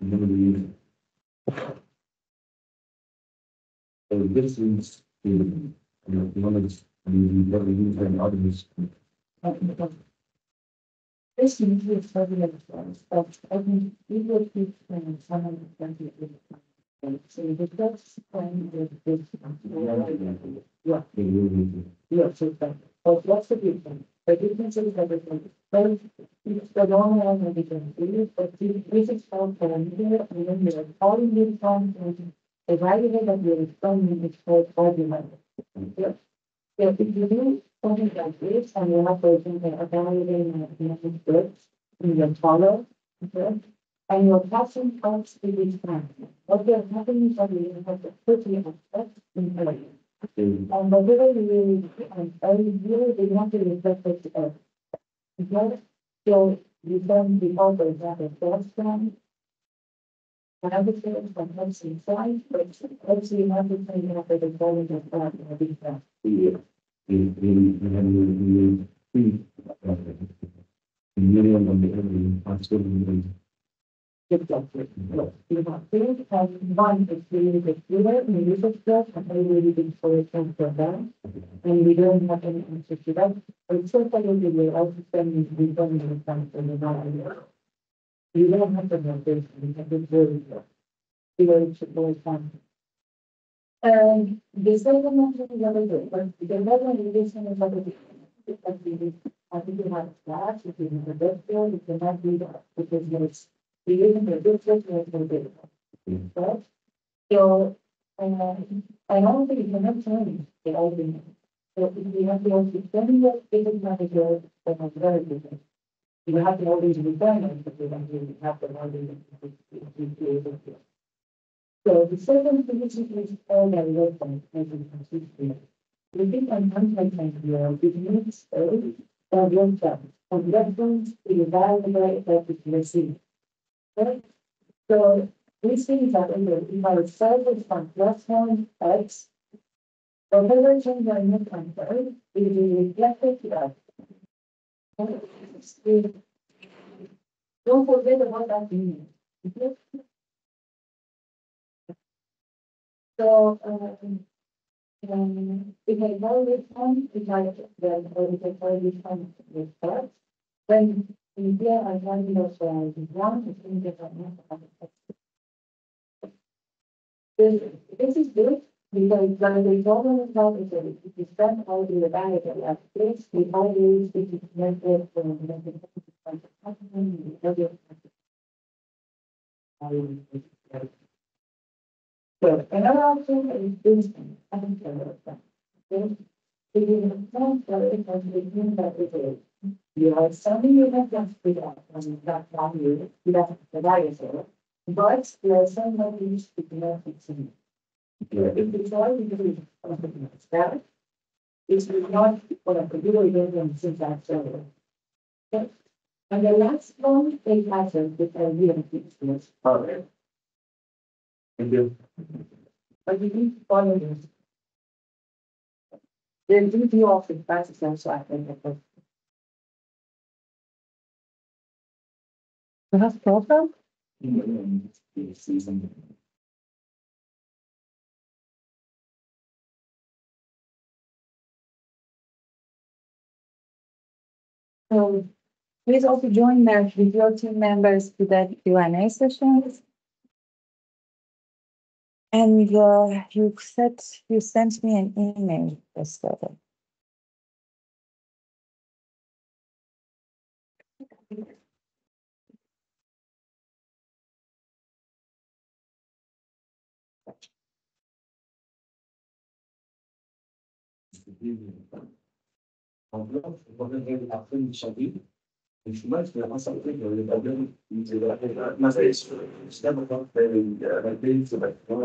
Speaker 1: it?
Speaker 12: So this is, the, the knowledge, the, what we use and others.
Speaker 1: This is but I think we will keep saying some of the eight. So the first point is this. Yeah,
Speaker 12: They will,
Speaker 1: yeah, so that, but what's the difference? The difference it's the long we do, but this this is called for and then you're calling this one, and the way that you're responding is called argument. Yeah. Yeah, if you this, and you have, for example, a message good, in your follow, okay? And your passing to this time. What you're happening is that you have put your effect in And whatever you really, and I really, they want to reflect it, uh, okay? So you can be, for example, first one. Another thing, sometimes inside, but let's see, another thing, you have to be following the part of the different.
Speaker 12: the, the, the, the, the, the, the million on the.
Speaker 1: You have one is really the fewer, and you just stuff, and really think for them. And we don't have any answer to that, but also spend this, we don't the knowledge. You don't have to know this, have to very good. It's always fun. And the one is the other way, but the other one is the other way. Because we, I think you have class, if you have a best field, cannot do that, because it's creating a difference with the data. Right? So, um, I don't think you cannot change the argument. So if you have to also send your business manager, that was very different. You have to always return it, but you don't really have to always. So the second position is all that reference, as you can see here. We think on here, it means, uh, or one term, on reference to the evaluate that is received. Right? So we see that in the, in service from one X. The relation when you compare, it is reflected to. Don't forget about that meaning. So, um, um, if I know this one, if I, then, or this one with that, then I uh, one. This, this is good, because when the problem is not, is spend all the value have, this, we always, this is measured from the. So another option is this, I think, that. Okay? If you so it been that it is. You are sending your message to that, and that value, you have the there. But there are some values to be not fixing. If you try to do something like that, it's not what a computer is and syntax server. Okay? And the last one, they pattern, which I really is harder.
Speaker 12: Thank you.
Speaker 1: But you need to follow this. Do the office, that's essential, I think. that- Have problem?
Speaker 9: So please also join the video team members to that Q and A sessions. And uh, you said, you sent me an email yesterday.
Speaker 12: En blanc, on regarde après une chandelle. Et je moi, je vais ressortir dans les ballons. Il dit, là, ma fille, je t'aime encore, mais la fille, c'est maintenant,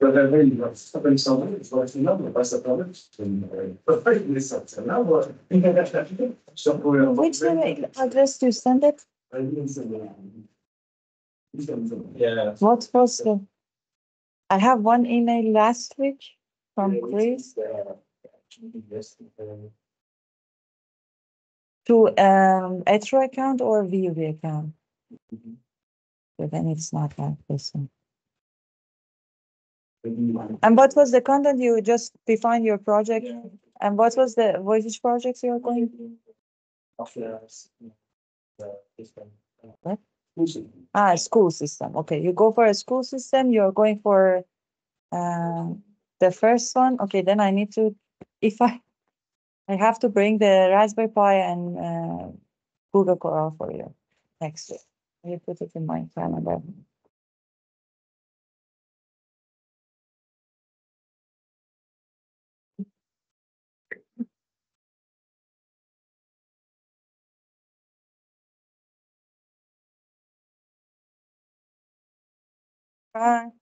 Speaker 12: le réveil, il va s'appeler son nom, je vois que non, mais pas sa parole. Pourquoi il voulait sortir là, moi? Je pourrais en
Speaker 9: Which address you send it?
Speaker 12: Yeah.
Speaker 9: What was the,
Speaker 1: I have one email last week from Chris
Speaker 9: is, actually, yes,
Speaker 1: to um Etro account or VUB account.
Speaker 9: Mhm.
Speaker 1: But then it's not that person. And what was the content? You just defined your project?
Speaker 9: Yeah.
Speaker 1: And what was the, which projects you are going?
Speaker 9: After, the, this one. uh,
Speaker 1: What? Ah, school system. Okay, you go for a school system, you're going for uh, the first one. Okay, then I need to, if I, I have to bring the Raspberry Pi and uh, Google Coral for you next week. You put it in my calendar. 嗯